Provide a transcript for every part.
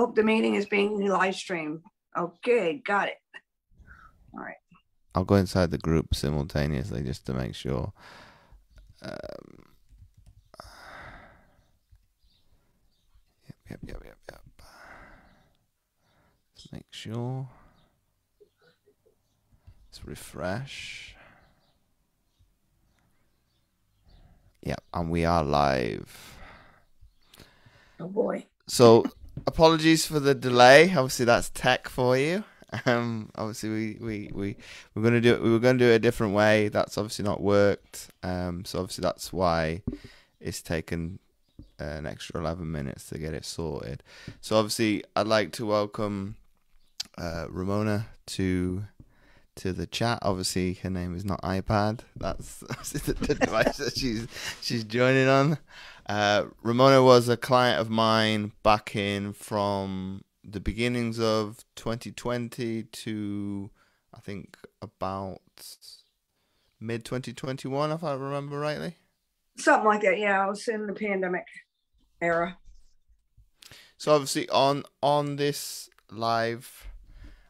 Oh, the meeting is being live streamed. Okay, got it. All right. I'll go inside the group simultaneously just to make sure. Um, yep, yep, yep, yep, yep. Let's make sure. Let's refresh. Yep, and we are live. Oh boy. So, apologies for the delay. Obviously, that's tech for you. Um, obviously, we we we we're gonna do it. We were gonna do it a different way. That's obviously not worked. Um, so obviously that's why it's taken an extra eleven minutes to get it sorted. So obviously, I'd like to welcome uh, Ramona to to the chat. Obviously, her name is not iPad. That's, the device that she's she's joining on. Uh, Ramona was a client of mine back in from the beginnings of 2020 to I think about mid 2021, if I remember rightly. Something like that. Yeah, I was in the pandemic era. So obviously on on this live,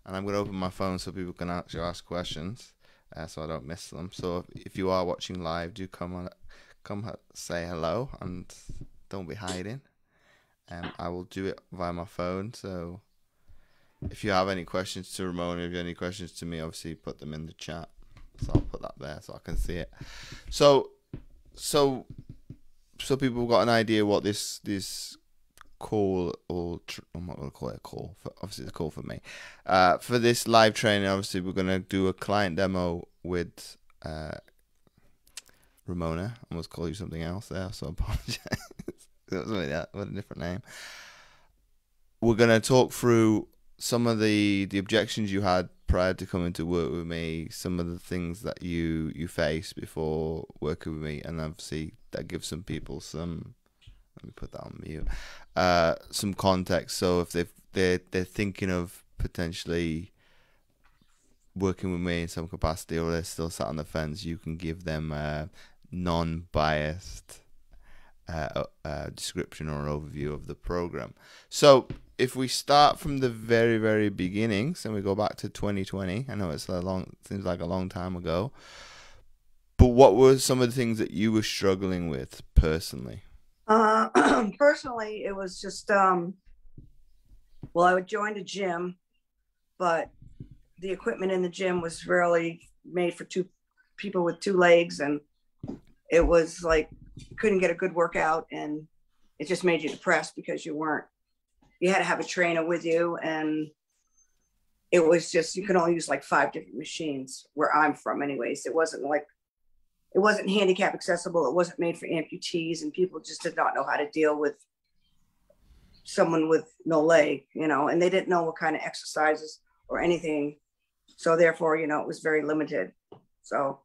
and I'm going to open my phone so people can actually ask questions, uh, so I don't miss them. So if you are watching live, do come on, come say hello and don't be hiding. Um, I will do it via my phone. So if you have any questions to Ramona, if you have any questions to me, obviously put them in the chat. So I'll put that there so I can see it. So, so, so people got an idea what this this call or I'm not gonna call it a call. For, obviously, it's a call for me. Uh, for this live training, obviously, we're gonna do a client demo with uh, Ramona. I almost call you something else there, so I apologize. that was a different name. We're gonna talk through some of the the objections you had prior to coming to work with me, some of the things that you you faced before working with me, and obviously that gives some people some. Let me put that on mute. Uh, some context. So if they they they're thinking of potentially working with me in some capacity, or they're still sat on the fence, you can give them a non-biased uh, uh, description or overview of the program. So if we start from the very very beginnings and we go back to 2020, I know it's a long seems like a long time ago. But what were some of the things that you were struggling with personally? Uh, personally, it was just um, well, I would join a gym, but the equipment in the gym was really made for two people with two legs, and it was like couldn't get a good workout and it just made you depressed because you weren't you had to have a trainer with you and it was just you could only use like five different machines where i'm from anyways. It wasn't like it wasn't handicap accessible. It wasn't made for amputees and people just did not know how to deal with someone with no leg you know and they didn't know what kind of exercises or anything. So therefore you know it was very limited. So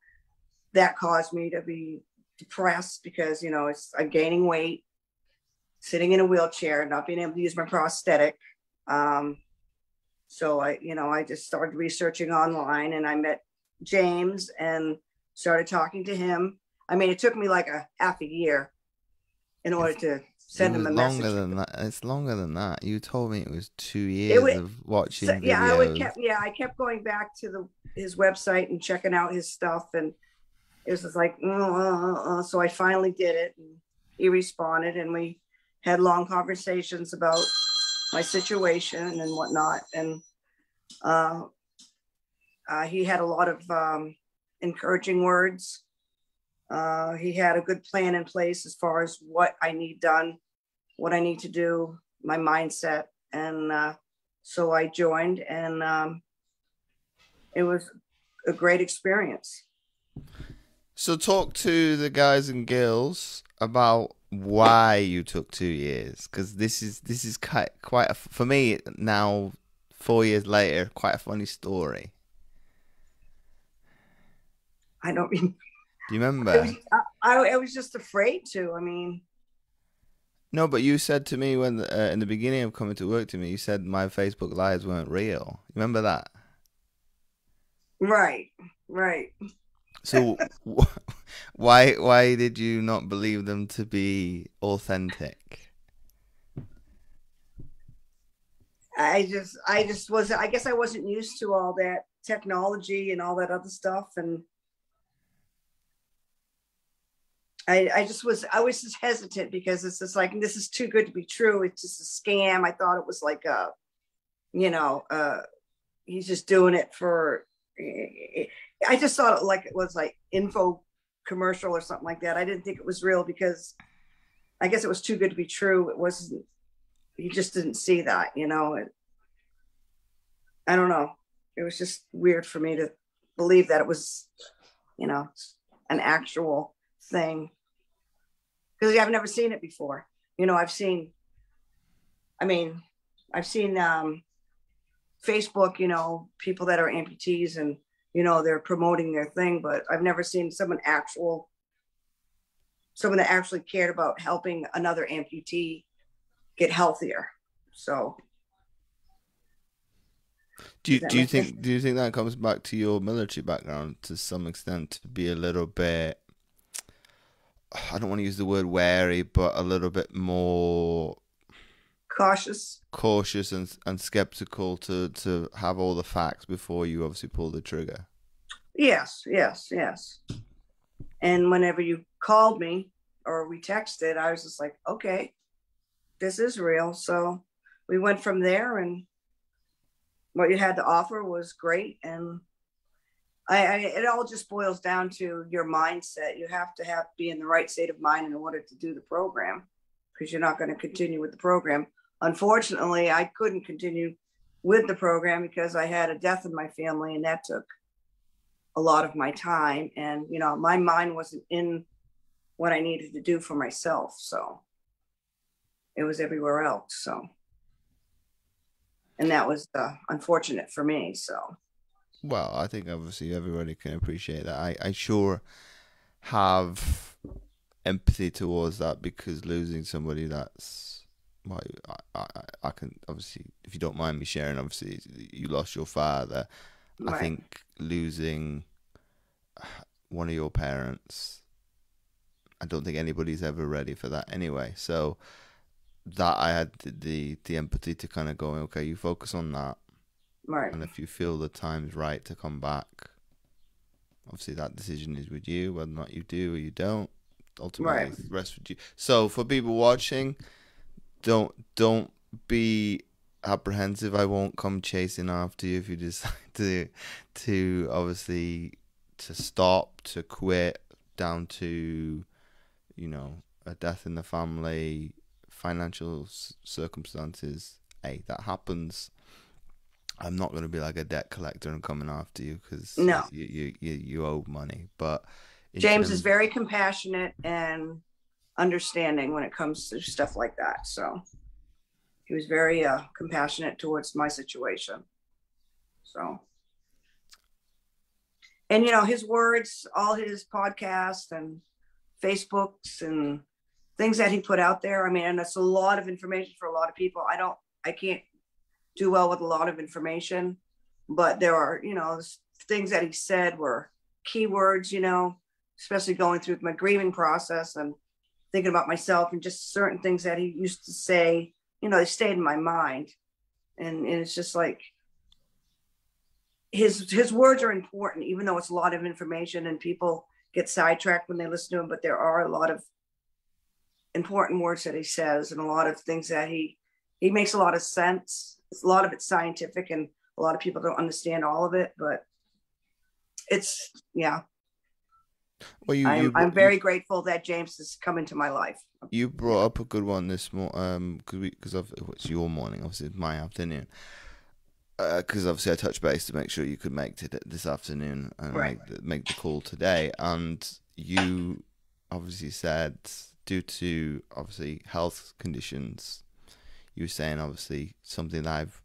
that caused me to be depressed because you know it's I'm gaining weight, sitting in a wheelchair, not being able to use my prosthetic. Um, so I, you know, I just started researching online, and I met James and started talking to him. I mean, it took me like a half a year in order to send him a longer message. than that. It's longer than that. You told me it was two years of watching So, yeah, I would kept yeah, I kept going back to the his website and checking out his stuff, and it was just like, uh, uh, uh, uh. so I finally did it, and he responded, and we had long conversations about my situation and whatnot, and uh, uh, he had a lot of um, encouraging words. He had a good plan in place as far as what I need done, what I need to do, my mindset, and so I joined, and um, it was a great experience. So talk to the guys and girls about why you took two years, because this is this is quite quite a, for me now, four years later, quite a funny story. I don't mean Do you I remember? was, I, I, I was just afraid to. I mean, No, but you said to me when uh, in the beginning of coming to work to me, you said my Facebook lives weren't real. Remember that? right, right. So why why did you not believe them to be authentic? I just, I just was, I guess I wasn't used to all that technology and all that other stuff. And I, I just was, I was just hesitant because it's just like, this is too good to be true. It's just a scam. I thought it was like a, you know, uh, he's just doing it for, I just thought it like it was like info commercial or something like that. I didn't think it was real because I guess it was too good to be true. It wasn't, you just didn't see that, you know. It, I don't know. It was just weird for me to believe that it was, you know, an actual thing because I've never seen it before. You know, I've seen, I mean, I've seen um, Facebook, you know, people that are amputees and, you know, they're promoting their thing, but I've never seen someone actual, someone that actually cared about helping another amputee get healthier. So. Do you, do you think sense? do you think that comes back to your military background to some extent to be a little bit I don't want to use the word wary, but a little bit more cautious, cautious and and skeptical to to have all the facts before you obviously pull the trigger. Yes, yes, yes. And whenever you called me or we texted, I was just like, okay, this is real. So we went from there, and what you had to offer was great, and I, I, it all just boils down to your mindset. You have to have be in the right state of mind in order to do the program because you're not going to continue with the program. Unfortunately, I couldn't continue with the program because I had a death in my family and that took a lot of my time. And you know, my mind wasn't in what I needed to do for myself, so it was everywhere else, so and that was uh, unfortunate for me, so well, I think obviously everybody can appreciate that. I, I sure have empathy towards that because losing somebody that's well, I, I, I can obviously, if you don't mind me sharing, obviously you lost your father. Right. I think losing uh, one of your parents, I don't think anybody's ever ready for that anyway. So that I had the the empathy to kind of go, okay, you focus on that. Right. And if you feel the time's right to come back, obviously that decision is with you, whether or not you do or you don't. Ultimately, right. rest with you. So for people watching, don't don't be apprehensive. I won't come chasing after you if you decide to to obviously to stop to quit down to you know a death in the family, financial circumstances. Hey, that happens. I'm not going to be like a debt collector and coming after you because no. you, you, you, you owe money. But James terms- is very compassionate and understanding when it comes to stuff like that. So he was very uh, compassionate towards my situation. So, and you know, his words, all his podcasts and Facebooks and things that he put out there. I mean, and it's a lot of information for a lot of people. I don't, I can't do well with a lot of information, but there are, you know, things that he said were keywords, you know, especially going through my grieving process and thinking about myself and just certain things that he used to say, you know, they stayed in my mind. And, and it's just like his his words are important, even though it's a lot of information and people get sidetracked when they listen to him, but there are a lot of important words that he says and a lot of things that he he makes a lot of sense a lot of it's scientific and a lot of people don't understand all of it, but it's yeah. Well, you, I'm, you, I'm very you, grateful that James has come into my life. You brought up a good one this morning, um, because of it's your morning, obviously it's my afternoon. Because uh, obviously I touched base to make sure you could make it this afternoon and right. make, the, make the call today, and you obviously said due to obviously health conditions you were saying obviously something that I've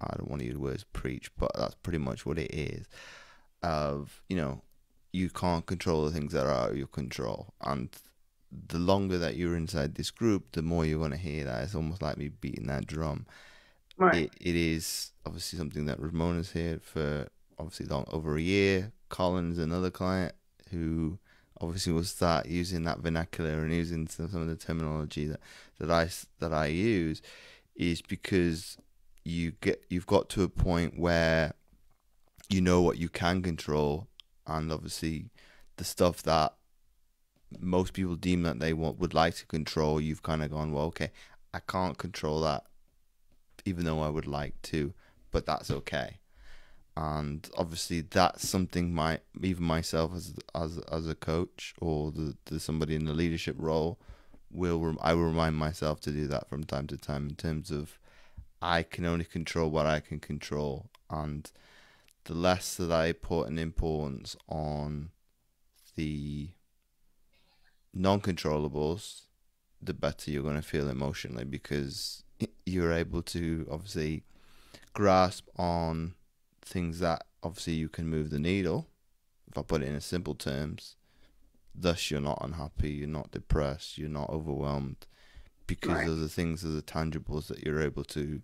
I don't want to use the words preach, but that's pretty much what it is. Of you know, you can't control the things that are out of your control, and the longer that you're inside this group, the more you're going to hear that. It's almost like me beating that drum. Right. It, it is obviously something that Ramona's here for obviously long over a year. Colin's another client who obviously will start using that vernacular and using some, some of the terminology that, that I that I use is because you get you've got to a point where you know what you can control, and obviously the stuff that most people deem that they want would like to control, you've kind of gone, well, okay, I can't control that, even though I would like to, but that's okay. And obviously, that's something my even myself as as as a coach or the, the somebody in the leadership role will I will remind myself to do that from time to time in terms of I can only control what I can control, and the less that I put an importance on the non-controllables, the better you're going to feel emotionally because you're able to obviously grasp on things that obviously you can move the needle. If I put it in simple terms, thus you're not unhappy, you're not depressed, you're not overwhelmed, because right. of the things of the tangibles that you're able to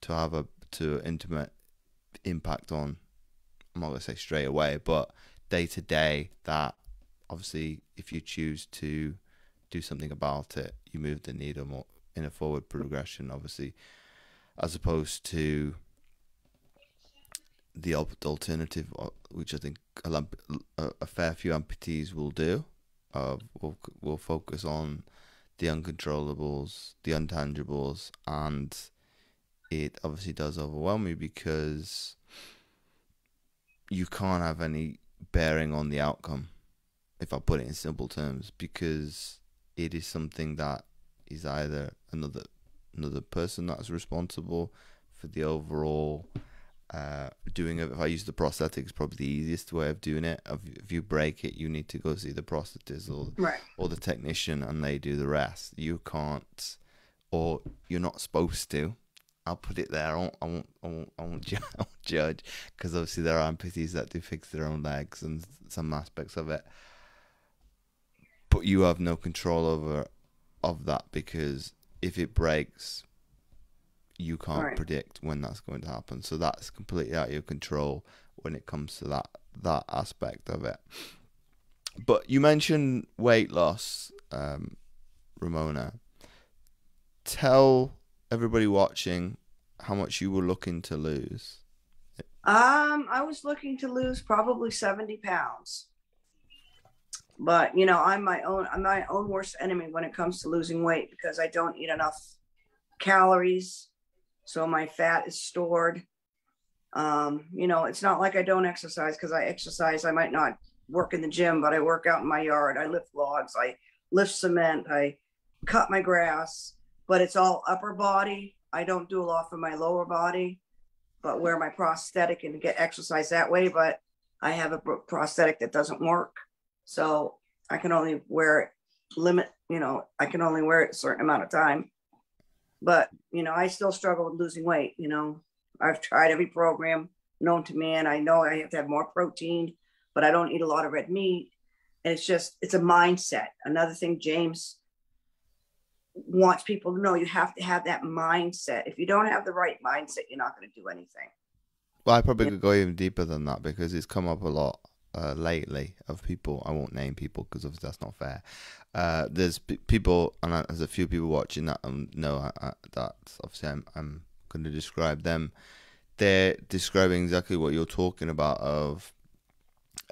to have a to intimate impact on. I'm not gonna say straight away, but day to day that obviously, if you choose to do something about it, you move the needle more in a forward progression, obviously, as opposed to the alternative, uh, which I think a, a fair few amputees will do. Uh, will will focus on the uncontrollables, the intangibles, and it obviously does overwhelm me because you can't have any bearing on the outcome if I put it in simple terms, because it is something that is either another another person that's responsible for the overall uh, doing it. If I use the prosthetics, probably the easiest way of doing it. If you break it, you need to go see the prosthetist or right. or the technician, and they do the rest. You can't, or you're not supposed to. I'll put it there. I won't. I won't. I won't, I won't, I won't judge because obviously there are amputees that do fix their own legs and some aspects of it but you have no control over of that because if it breaks, you can't right. predict when that's going to happen. So that's completely out of your control when it comes to that that aspect of it. But you mentioned weight loss, um, Ramona. Tell everybody watching how much you were looking to lose. Um, I was looking to lose probably seventy pounds. But you know i'm my own i'm my own worst enemy when it comes to losing weight because i don't eat enough calories. So my fat is stored. Um, you know it's not like i don't exercise because i exercise i might not work in the gym but i work out in my yard. I lift logs i lift cement i cut my grass but it's all upper body i don't do a lot for my lower body but wear my prosthetic and get exercise that way but i have a prosthetic that doesn't work so I can only wear it limit, you know, I can only wear it a certain amount of time. But, you know, I still struggle with losing weight. You know, I've tried every program known to man. I know I have to have more protein, but I don't eat a lot of red meat. And it's just, it's a mindset. Another thing James wants people to know you have to have that mindset. If you don't have the right mindset, you're not going to do anything. Well, I probably yeah. could go even deeper than that because it's come up a lot uh, lately of people. I won't name people because obviously that's not fair. Uh, there's p- people, and I, there's a few people watching that um, know I, I, that obviously I'm, I'm going to describe them. They're describing exactly what you're talking about of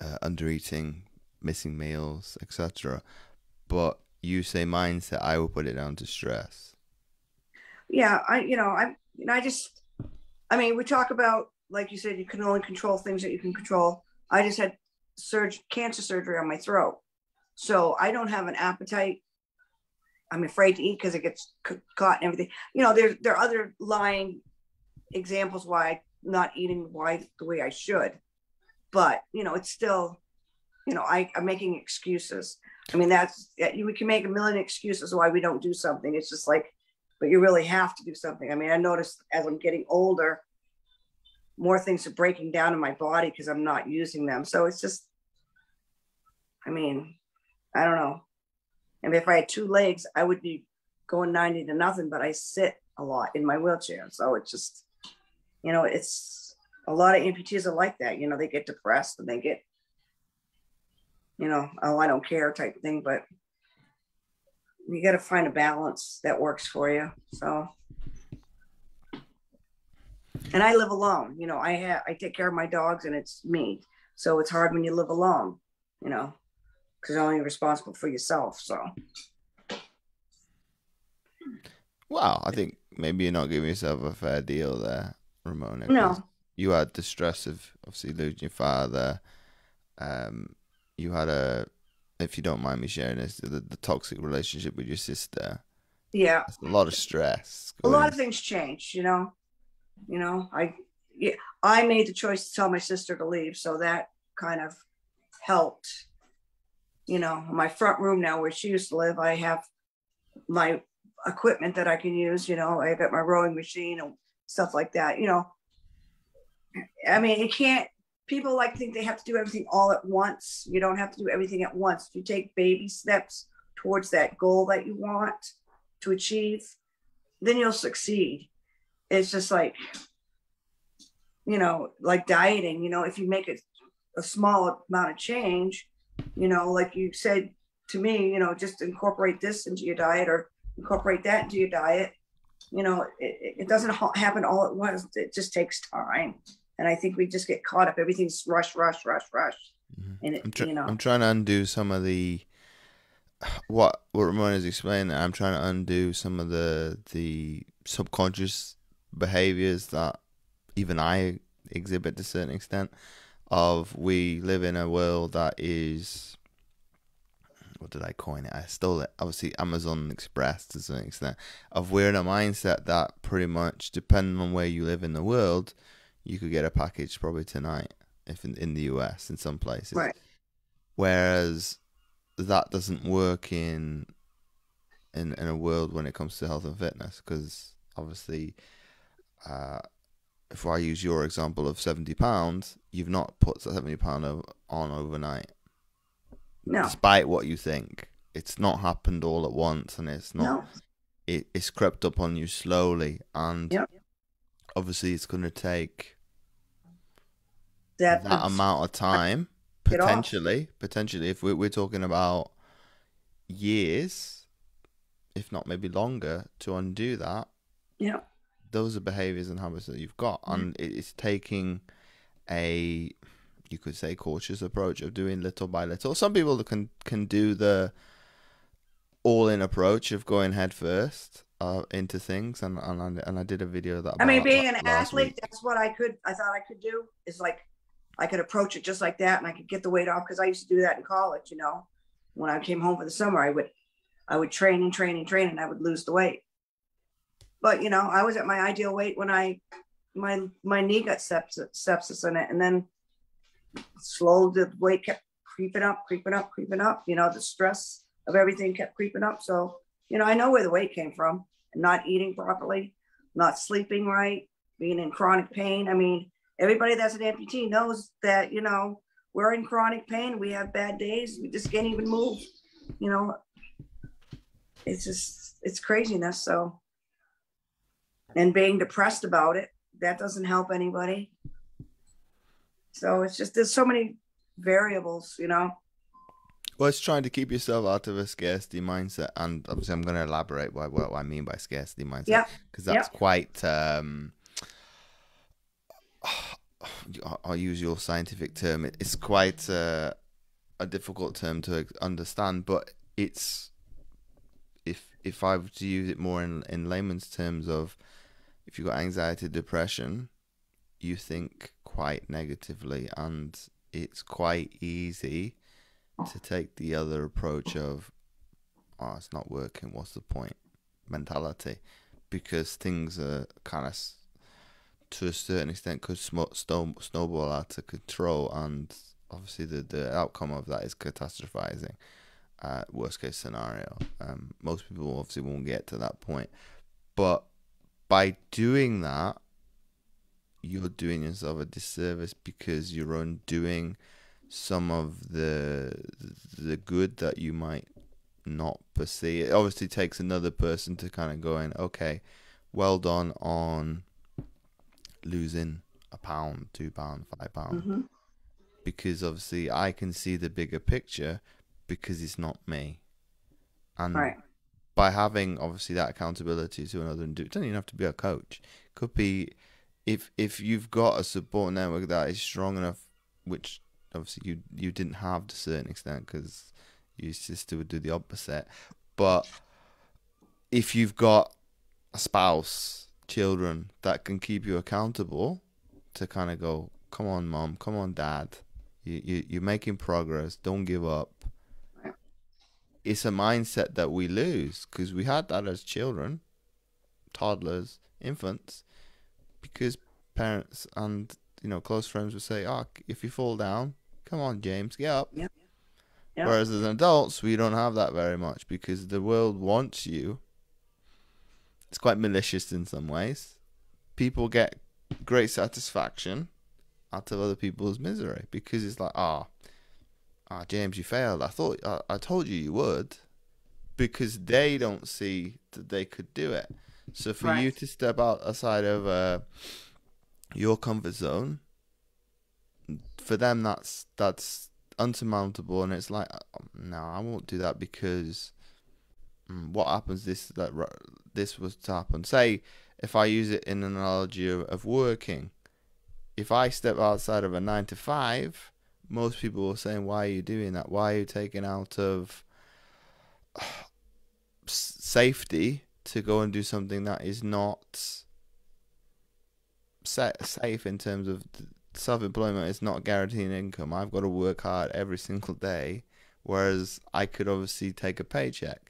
uh, under eating, missing meals, etc. But you say mindset, I will put it down to stress. Yeah, I you know I you know I just I mean we talk about like you said you can only control things that you can control. I just had surge cancer surgery on my throat. So I don't have an appetite. I'm afraid to eat because it gets c- caught and everything. You know, there there are other lying examples why I'm not eating why the way I should. But you know, it's still, you know, I, I'm making excuses. I mean, that's we can make a million excuses why we don't do something. It's just like, but you really have to do something. I mean, I noticed as I'm getting older, more things are breaking down in my body because I'm not using them. So it's just I mean, I don't know. And if I had two legs, I would be going 90 to nothing, but I sit a lot in my wheelchair. So it's just, you know, it's a lot of amputees are like that. You know, they get depressed and they get, you know, oh, I don't care type of thing, but you got to find a balance that works for you. So. And I live alone. You know, I have I take care of my dogs, and it's me. So it's hard when you live alone. You know, because you're only responsible for yourself. So. Well, I think maybe you're not giving yourself a fair deal there, Ramona. No. You had the stress of obviously losing your father. Um, you had a, if you don't mind me sharing this, the, the toxic relationship with your sister. Yeah. That's a lot of stress. a lot of things changed you know you know i yeah, i made the choice to tell my sister to leave so that kind of helped you know my front room now where she used to live i have my equipment that i can use you know I've got my rowing machine and stuff like that you know i mean you can't people like think they have to do everything all at once you don't have to do everything at once you take baby steps towards that goal that you want to achieve then you'll succeed. It's just like, you know, like dieting, you know, if you make it a small amount of change, you know, like you said to me, you know, just incorporate this into your diet or incorporate that into your diet. You know, it, it doesn't ha- happen all at once. It just takes time. And I think we just get caught up. Everything's rush, rush, rush, rush. Mhm. And it, I'm, try- you know, I'm trying to undo some of the what what Ramona's explaining. I'm trying to undo some of the the subconscious behaviors that even I exhibit to a certain extent. Of we live in a world that is what did I coin it? I stole it. Obviously, Amazon Express to some extent. Of we're in a mindset that pretty much, depending on where you live in the world, you could get a package probably tonight, if in, in the US, in some places. right. Whereas that doesn't work in in in a world when it comes to health and fitness, because obviously, uh, if I use your example of seventy pounds, you've not put seventy pound on overnight No, despite what you think. It's not happened all at once, and it's not. no, It, it's crept up on you slowly, and Yep. obviously, it's going to take that, that amount of time. Potentially, potentially, if we're, we're talking about years, if not maybe longer, to undo that, Yeah. those are behaviors and habits that you've got, Mm-hmm. and it's taking a you could say cautious approach of doing little by little. Some people can can do the all in approach of going head first uh, into things, and and I, and I did a video that. I mean, being an athlete, week. that's what I could, I thought I could do is like, I could approach it just like that and I could get the weight off because I used to do that in college, you know. When I came home for the summer, I would, I would train and train and train and I would lose the weight. But, you know, I was at my ideal weight when I, my, my knee got sepsis, sepsis in it and then slow the weight kept creeping up, creeping up, creeping up, you know, the stress of everything kept creeping up. So, you know, I know where the weight came from not eating properly, not sleeping right, being in chronic pain. I mean, everybody that's an amputee knows that, you know, we're in chronic pain. We have bad days. We just can't even move. You know, it's just, it's craziness. So, and being depressed about it, that doesn't help anybody. So it's just, there's so many variables, you know. Well, it's trying to keep yourself out of a scarcity mindset, and obviously, I'm going to elaborate what, what I mean by scarcity mindset Yeah. because that's quite. Um, I'll- use your scientific term. It's quite uh, a difficult term to understand, but it's if if I were to use it more in in layman's terms of if you've got anxiety, depression, you think quite negatively, and it's quite easy to take the other approach of, oh, it's not working. What's the point? Mentality, because things are kind of, to a certain extent, could sm- snow- snowball out of control, and obviously the the outcome of that is catastrophizing. Uh, worst case scenario. Um, most people obviously won't get to that point, but by doing that, you're doing yourself a disservice because you're undoing some of the the good that you might not perceive. It obviously takes another person to kind of go in, okay, well done on losing a pound, two pound, five pound, hmm because obviously I can see the bigger picture because it's not me, and Right. by having obviously that accountability to another, and do, it doesn't even have to be a coach. It Could be if if you've got a support network that is strong enough, which obviously you you didn't have to a certain extent because your sister would do the opposite, but if you've got a spouse, children that can keep you accountable, to kind of go, come on, mom, come on, dad, you you you're making progress. Don't give up. It's a mindset that we lose because we had that as children, toddlers, infants because parents and you know close friends would say, "Oh, if you fall down, come on, James, get up." Yep. Yep. Whereas as adults, we don't have that very much because the world wants you. It's quite malicious in some ways. People get great satisfaction out of other people's misery because it's like, ah, oh, ah, James, you failed. I thought I, I told you you would, because they don't see that they could do it. So for Right. you to step out outside of uh, your comfort zone, for them that's that's unsurmountable, and it's like, uh, no, I won't do that because Mm, what happens this that this was to happen. Say if I use it in an analogy of, of working, if I step outside of a nine to five, most people will say, "Why are you doing that? Why are you taking out of safety to go and do something that is not sa- safe in terms of self employment? Is not guaranteeing income. I've got to work hard every single day, whereas I could obviously take a paycheck.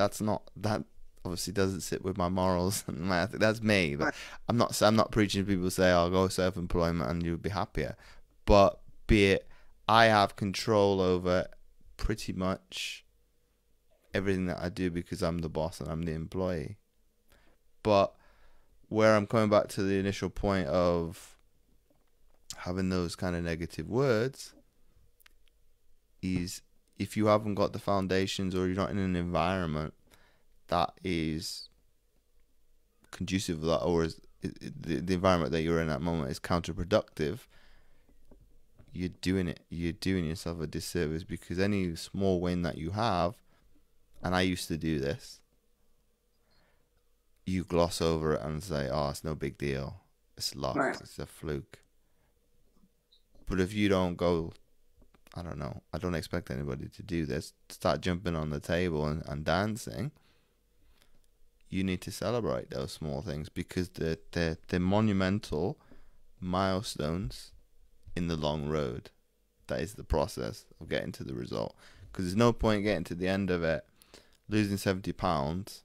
That's not that obviously doesn't sit with my morals and my ethic. That's me, but I'm not. I'm not preaching to people who say, "I'll go self employment and you'll be happier." But be it, I have control over pretty much everything that I do because I'm the boss and I'm the employee. But where I'm coming back to the initial point of having those kind of negative words is if you haven't got the foundations or you're not in an environment that is conducive to that or is the, the environment that you're in at that moment is counterproductive you're doing it you're doing yourself a disservice because any small win that you have and I used to do this you gloss over it and say oh it's no big deal. It's luck Right. it's a fluke. But if you don't go I don't know I don't expect anybody to do this start jumping on the table and, and dancing you need to celebrate those small things because they're, they're, they're monumental milestones in the long road. That is the process of getting to the result. Because there's no point getting to the end of it, losing 70 pounds.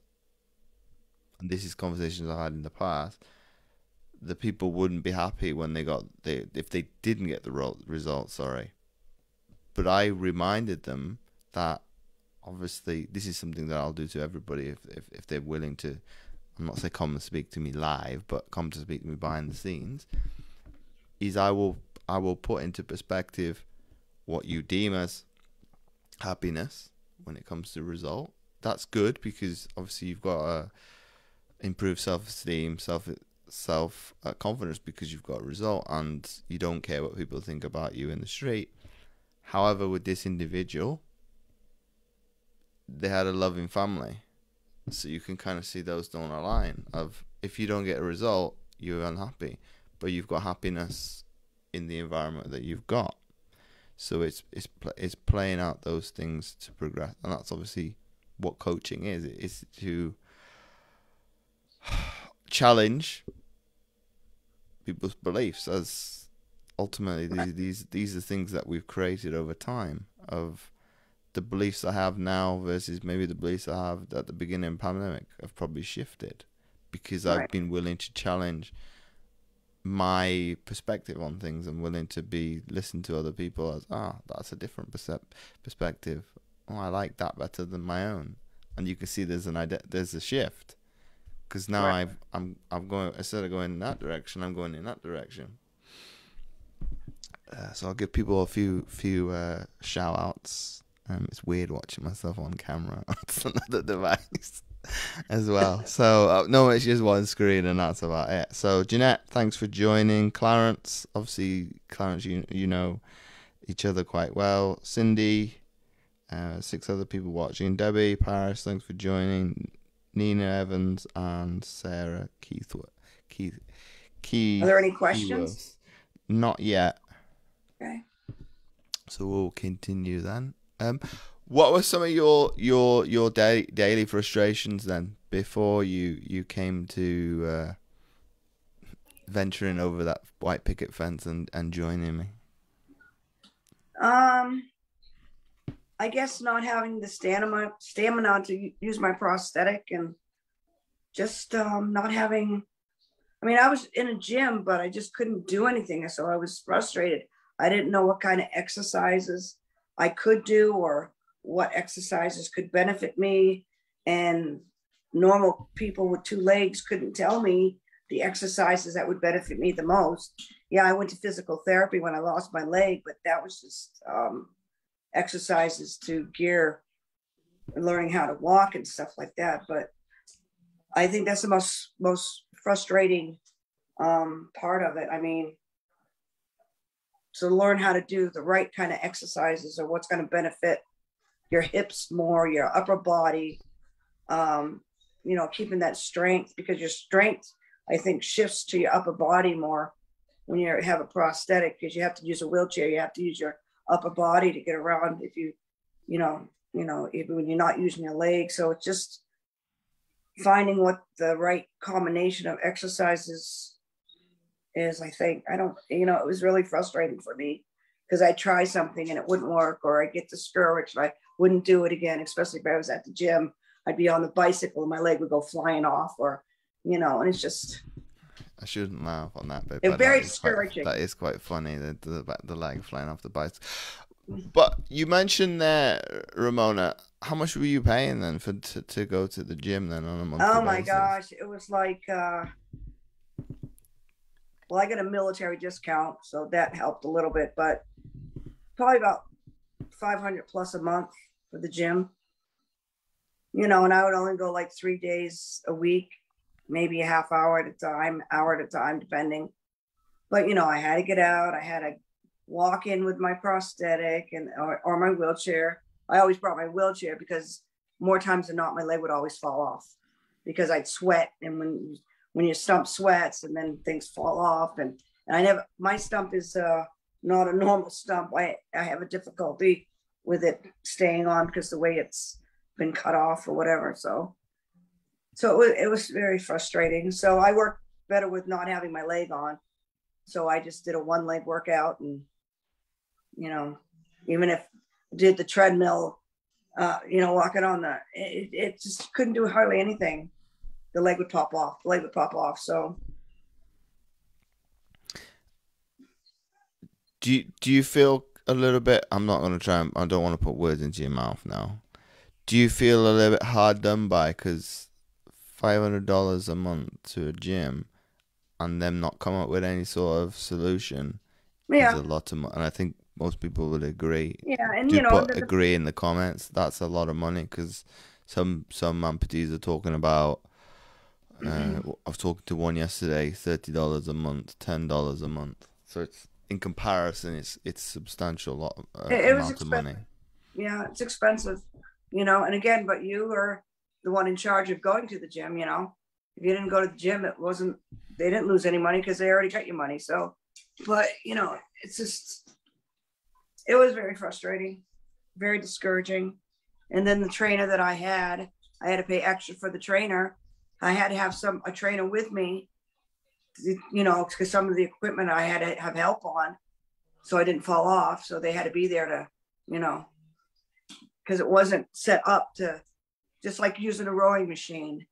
And this is conversations I've had in the past. The people wouldn't be happy when they got they if they didn't get the result. Sorry, but I reminded them that obviously this is something that I'll do to everybody if if, if they're willing to. I'm not say come and speak to me live, but come to speak to me behind the scenes. Is I will I will put into perspective what you deem as happiness when it comes to result. That's good because obviously you've got to improve self esteem, self self uh, confidence because you've got a result and you don't care what people think about you in the street. However, with this individual, they had a loving family, so you can kind of see those don't align. Of if you don't get a result, you're unhappy, but you've got happiness in the environment that you've got. So it's it's it's playing out those things to progress, and that's obviously what coaching is. It's to challenge people's beliefs as ultimately these these these are things that we've created over time of the beliefs I have now versus maybe the beliefs I have at the beginning of the pandemic have probably shifted because I've Right. been willing to challenge my perspective on things and willing to be listen to other people as ah that's a different percep- perspective oh I like that better than my own and you can see there's an ide- there's a shift because now Right. I've I'm I'm going instead of going in that direction I'm going in that direction uh, so I'll give people a few few uh, shout outs um, it's weird watching myself on camera on another device as well. So uh, no, it's just one screen, and that's about it. So Jeanette, thanks for joining. Clarence, obviously Clarence, you you know each other quite well. Cindy, uh, six other people watching. Debbie, Paris, thanks for joining. Nina Evans and Sarah Keithworth. Keith key. Are there any questions? Not yet. Okay. So we'll continue then. Um, what were some of your your your da- daily frustrations then before you you came to uh, venturing over that white picket fence and and joining me? Um, I guess not having the stamina stamina to use my prosthetic and just um not having. I mean, I was in a gym, but I just couldn't do anything, so I was frustrated. I didn't know what kind of exercises I could do or what exercises could benefit me, and normal people with two legs couldn't tell me the exercises that would benefit me the most yeah, I went to physical therapy when I lost my leg, but that was just um, exercises to gear learning how to walk and stuff like that. But I think that's the most most frustrating um, part of it. I mean, to learn how to do the right kind of exercises or what's going to benefit your hips more, your upper body, um, you know, keeping that strength because your strength, I think, shifts to your upper body more when you have a prosthetic because you have to use a wheelchair you have to use your upper body to get around if you you know you know even when you're not using your legs. So it's just finding what the right combination of exercises is i think i don't you know it was really frustrating for me because i try something and it wouldn't work or i get discouraged and i wouldn't do it again especially if i was at the gym i'd be on the bicycle and my leg would go flying off or you know and it's just I shouldn't laugh on that bit. It's very that is quite- discouraging. that is quite funny. The the, the leg flying off the bike. But you mentioned there, Ramona. How much were you paying then for to, to go to the gym then on a monthly Oh my basis? gosh, it was like uh well, I got a military discount, so that helped a little bit, but probably about 500 plus a month for the gym. You know, and I would only go like 3 days a week, maybe a half hour at a time, hour at a time depending. But you know, I had to get out, I had to walk in with my prosthetic and or, or my wheelchair. I always brought my wheelchair because more times than not my leg would always fall off because I'd sweat and when when your stump sweats and then things fall off and, and I never my stump is uh not a normal stump. I I have a difficulty with it staying on because the way it's been cut off or whatever. So so it was, it was very frustrating. So I work better with not having my leg on. So I just did a one leg workout and you know even if I did the treadmill uh, you know, walking on the, it, it just couldn't do hardly anything. The leg would pop off. The leg would pop off. So Do you do you feel a little bit? I'm not gonna try. And, I don't want to put words into your mouth now. Do you feel a little bit hard done by because five hundred dollars a month to a gym, and them not come up with any sort of solution yeah, is a lot of money, and I think most people would agree. yeah, and Do you know, put the- agree in the comments. That's a lot of money because some some amputees are talking about. Uh, I was talking to one yesterday. Thirty dollars a month, ten dollars a month. So it's in comparison, it's it's substantial lot uh, It- it was amount of money. yeah, it's expensive, you know. And again, but you are the one in charge of going to the gym. You know, if you didn't go to the gym, it wasn't. They didn't lose any money because they already got your money. So, but you know, it's just. It was very frustrating, very discouraging, and then the trainer that I had, I had to pay extra for the trainer. I had to have some a trainer with me, you know, because some of the equipment I had to have help on, so I didn't fall off. So they had to be there to, you know, because it wasn't set up to, just like using a rowing machine.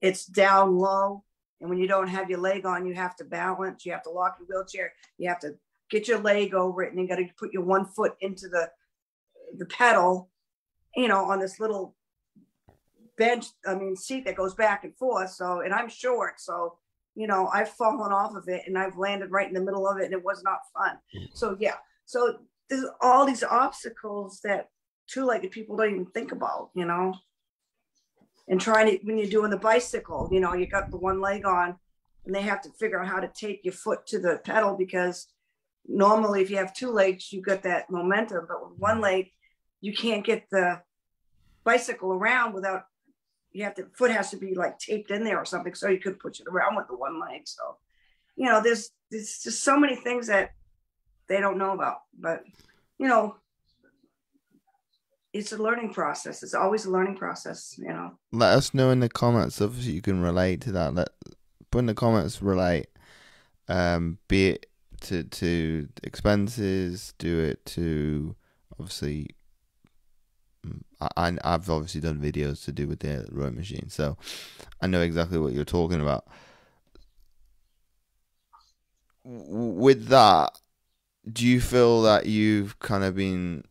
It's down low, and when you don't have your leg on, you have to balance. You have to lock your wheelchair. You have to get your leg over it, and you got to put your one foot into the the pedal, you know, on this little bench, I mean, seat that goes back and forth. So, and I'm short. So, you know, I've fallen off of it and I've landed right in the middle of it and it was not fun. Mm. So, yeah. So, there's all these obstacles that two legged people don't even think about, you know. And trying to, when you're doing the bicycle, you know, you got the one leg on and they have to figure out how to take your foot to the pedal because normally if you have two legs, you got that momentum. But with one leg, you can't get the bicycle around without you have to foot has to be like taped in there or something so you could push it around with the one leg so you know, there's there's just so many things that they don't know about. But you know, it's a learning process. It's always a learning process. You know. Let us know in the comments. Obviously, you can relate to that. Let put in the comments relate. Um, be it to to expenses, do it to obviously. I I've obviously done videos to do with the rowing machine, so I know exactly what you're talking about. With that, do you feel that you've kind of been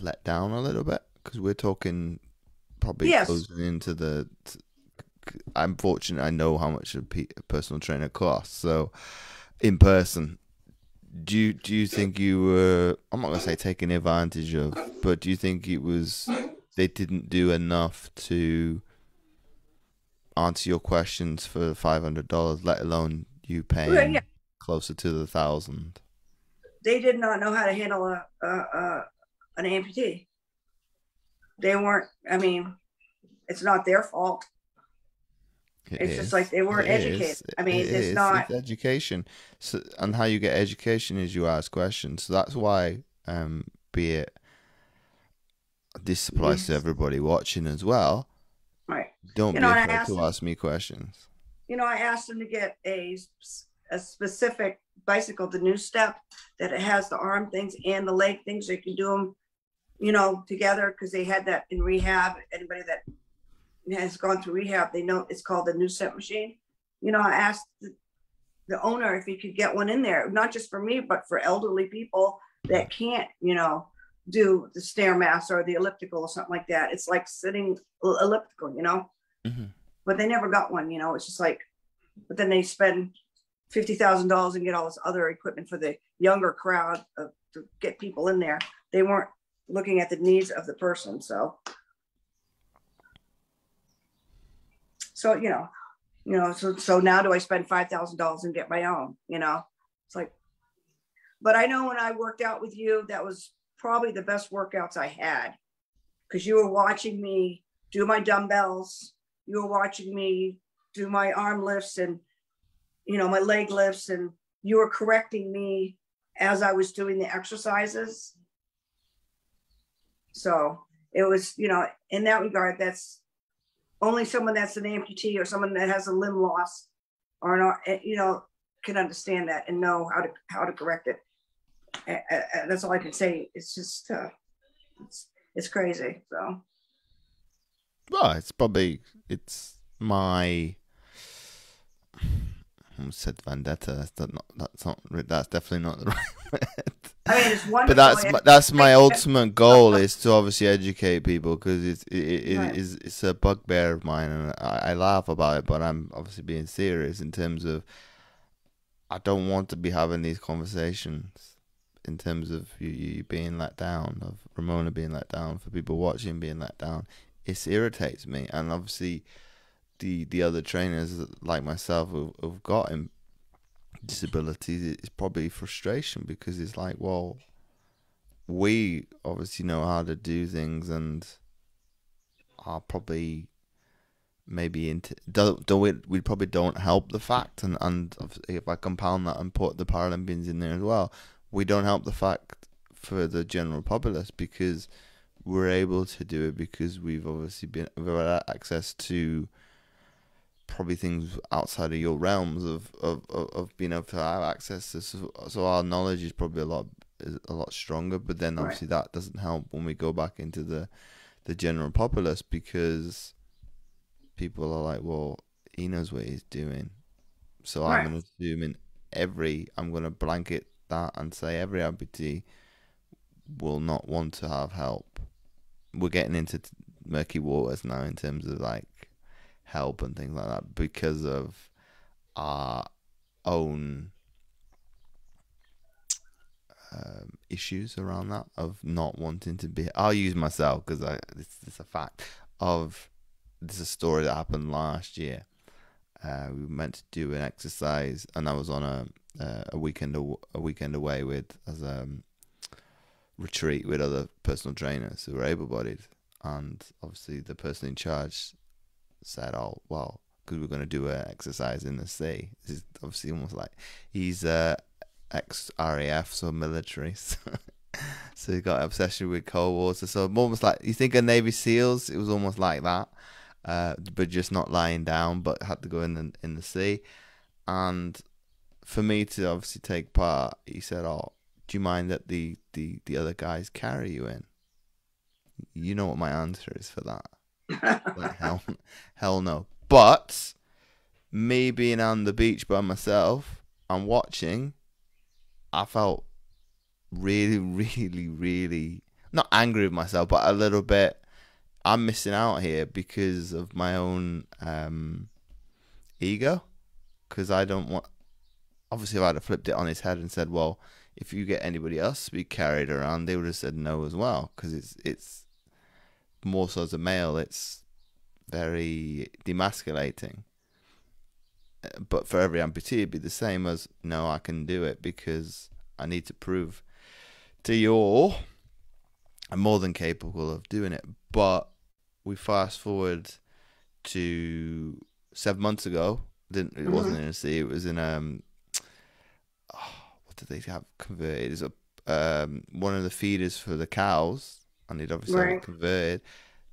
let down a little bit? Because we're talking probably Yes. closing into the. I'm fortunate. I know how much a personal trainer costs. So, in person, do you do you think you were? I'm not gonna say taken advantage of, but do you think it was they didn't do enough to answer your questions for five hundred dollars, let alone you paying yeah. closer to the thousand? they did not know how to handle a, a, a an amputee. They weren't. I mean, it's not their fault. It It's just like they weren't It educated. is. I mean, It it's is. not- It's education. So, and how you get education is you ask questions. So that's why, um, be it this applies to everybody watching as well. Right. Don't You be know, and afraid to them- ask me questions. You know, I asked them to get a a specific bicycle, the NuStep, that it has the arm things and the leg things. So you can do them, you know, together because they had that in rehab. Anybody that has gone through rehab, they know it's called the NuStep machine. You know, I asked the, the owner if he could get one in there, not just for me, but for elderly people that can't, you know, do the stairmaster or the elliptical or something like that. It's like sitting elliptical, you know Mhm. but they never got one. You know, it's just like, but then they spend fifty thousand dollars and get all this other equipment for the younger crowd of, to get people in there. They weren't looking at the needs of the person. So, so you know, you know, so so now do I spend five thousand dollars and get my own? You know, it's like, but I know when I worked out with you, that was probably the best workouts I had because you were watching me do my dumbbells you were watching me do my arm lifts and you know my leg lifts and you were correcting me as i was doing the exercises so it was you know in that regard that's only someone that's an amputee or someone that has a limb loss or an eh, you know can understand that and know how to how to correct it a- a- that's all i can say it's just uh it's it's crazy so Well, it's probably it's my. Said vendetta. That's not. That's not. That's definitely not the right word. i mean it's wonderful but that's my, that's my ultimate goal is to obviously educate people because it's it, it, Right. it is it's a bugbear of mine and I, I laugh about it but I'm obviously being serious in terms of I don't want to be having these conversations in terms of you, you being let down of Ramona being let down for people watching being let down it irritates me and obviously the the other trainers like myself have got im- disabilities it's probably frustration because it's like well we obviously know how to do things and are probably maybe into don't, don't we, we probably don't help the fact. And and if I compound that and put the Paralympians in there as well we don't help the fact for the general populace because we're able to do it because we've obviously been we've had access to probably things outside of your realms of, of, of, of being able to have access to so, so our knowledge is probably a lot is a lot stronger but then Right. obviously that doesn't help when we go back into the the general populace because people are like well he knows what he's doing so Right. i'm going to assume in every i'm going to blanket that and say every amputee will not want to have help we're getting into t- murky waters now in terms of like help and things like that because of our own um, issues around that of not wanting to be. I'll use myself because I it's, it's a fact of this is a story that happened last year. Uh, we meant to do an exercise, and I was on a uh, a weekend a weekend away with as a um, retreat with other personal trainers who were able-bodied, and obviously the person in charge said, "Oh, well, because we're going to do an exercise in the sea. This is obviously almost like he's uh, ex RAF, so military. So, so he got an obsession with cold water. So almost like you think of Navy SEALs, it was almost like that, uh, but just not lying down, but had to go in the, in the sea. And for me to obviously take part, he said, "Oh, do you mind that the the the other guys carry you in?" You know what my answer is for that. Like hell, hell no. But me being on the beach by myself and watching, I felt really, really, really not angry with myself, but a little bit. I'm missing out here because of my own um, ego. Because I don't want. Obviously, if I'd have flipped it on his head and said, "Well, if you get anybody else to be carried around," they would have said no as well. Because it's it's more so as a male, it's very demasculating. But for every amputee, it'd be the same as no, I can do it because I need to prove to you all I'm more than capable of doing it. But we fast forward to seven months ago. Didn't it wasn't in a sea. It was in um. Oh, what did they have converted? It's a um one of the feeders for the cows, and he'd obviously Right. converted.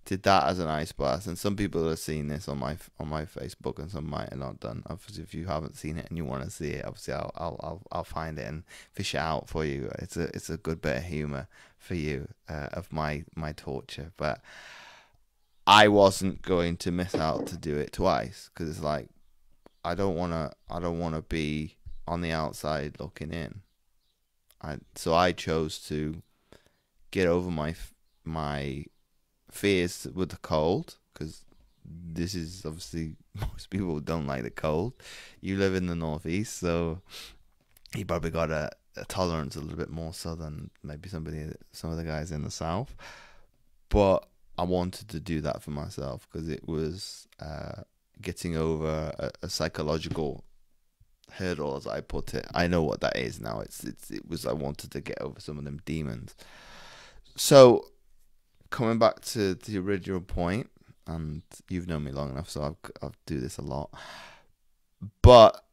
Did that as an ice bath, and some people have seen this on my on my Facebook, and some might have not done. Obviously, if you haven't seen it and you want to see it, obviously I'll I'll I'll, I'll find it and fish it out for you. It's a it's a good bit of humor for you uh, of my my torture, but I wasn't going to miss out to do it twice because it's like I don't want to I don't want to be on the outside looking in. I so I chose to get over my my fears with the cold because this is obviously most people don't like the cold. You live in the northeast, so you probably got a, a tolerance a little bit more so than maybe somebody some of the guys in the south. But I wanted to do that for myself because it was uh, getting over a, a psychological hurdle, as I put it. I know what that is now. It's it's it was I wanted to get over some of them demons. So coming back to the original point, and you've known me long enough, so I've I'll do this a lot. But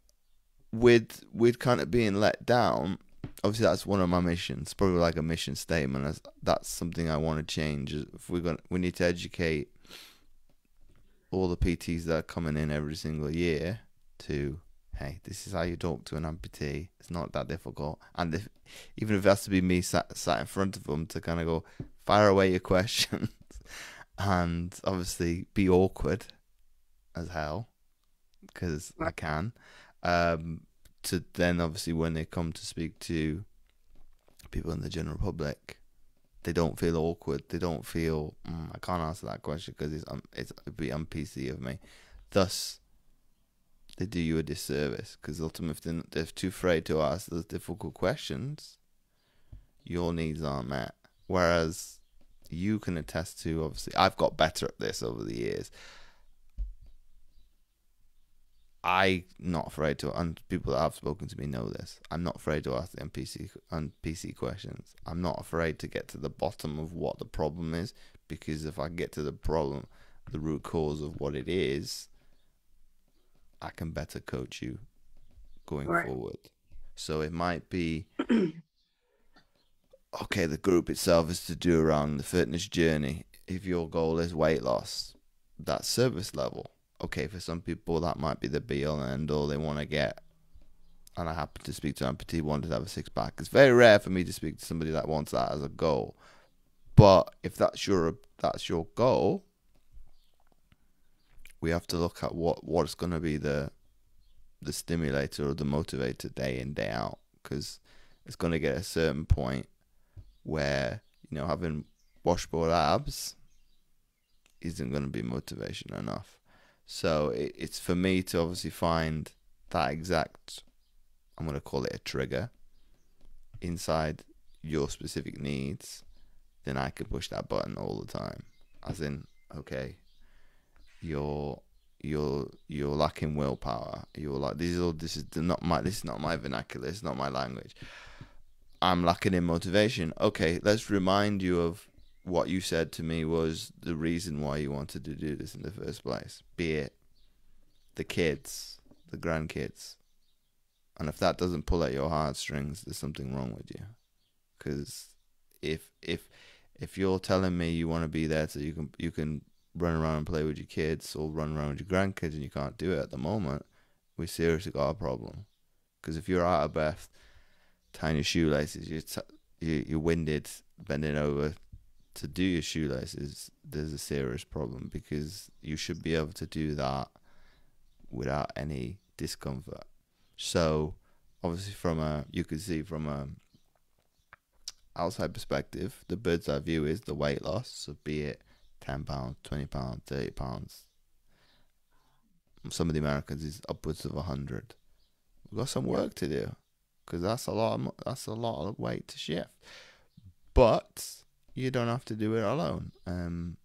with with kind of being let down, obviously that's one of my missions. Probably like a mission statement. That's, that's something I want to change. If we're gonna, we need to educate all the PTs that are coming in every single year to, hey, this is how you talk to an amputee. It's not that difficult. And if, even if it has to be me sat sat in front of them to kind of go, fire away your questions, and obviously be awkward as hell, because I can. Um, to then obviously when they come to speak to people in the general public, they don't feel awkward. They don't feel mm, I can't answer that question because it's um, it's it'd be un PC of me. Thus, they do you a disservice because ultimately, if they're, they're too afraid to ask those difficult questions, your needs aren't met. Whereas you can attest to, obviously, I've got better at this over the years. I'm not afraid to, and people that have spoken to me know this. I'm not afraid to ask the NPC and PC questions. I'm not afraid to get to the bottom of what the problem is because if I get to the problem, the root cause of what it is, I can better coach you going Right. forward. So it might be okay. The group itself is to do around the fitness journey. If your goal is weight loss, that service level okay, for some people that might be the be all and end all they want to get. And I happen to speak to an amputee who wanted to have a six pack. It's very rare for me to speak to somebody that wants that as a goal. But if that's your that's your goal, we have to look at what what's going to be the the stimulator or the motivator day in day out because it's going to get a certain point where you know having washboard abs isn't going to be motivation enough. So it, it's for me to obviously find that exact, I'm going to call it a trigger inside your specific needs, then I can push that button all the time. As in, okay, you're you're you're lacking willpower. You're like this is all this is not my this is not my vernacular. It's not my language. I'm lacking in motivation. Okay, let's remind you of what you said to me was the reason why you wanted to do this in the first place. Be it the kids, the grandkids. And if that doesn't pull at your heartstrings, there's something wrong with you. Because if if if you're telling me you want to be there so you can you can run around and play with your kids or run around with your grandkids and you can't do it at the moment, we seriously got a problem. Because if you're out of breath, tying your shoelaces, you're t- you, you're winded, bending over to do your shoelaces, there's a serious problem because you should be able to do that without any discomfort. So, obviously, from a you can see from a outside perspective, the bird's eye view is the weight loss. So, be it ten pounds, twenty pounds, thirty pounds. Some of the Americans is upwards of hundred. We've got some work to do because that's a lot. Of, that's a lot of weight to shift. But you don't have to do it alone. Um,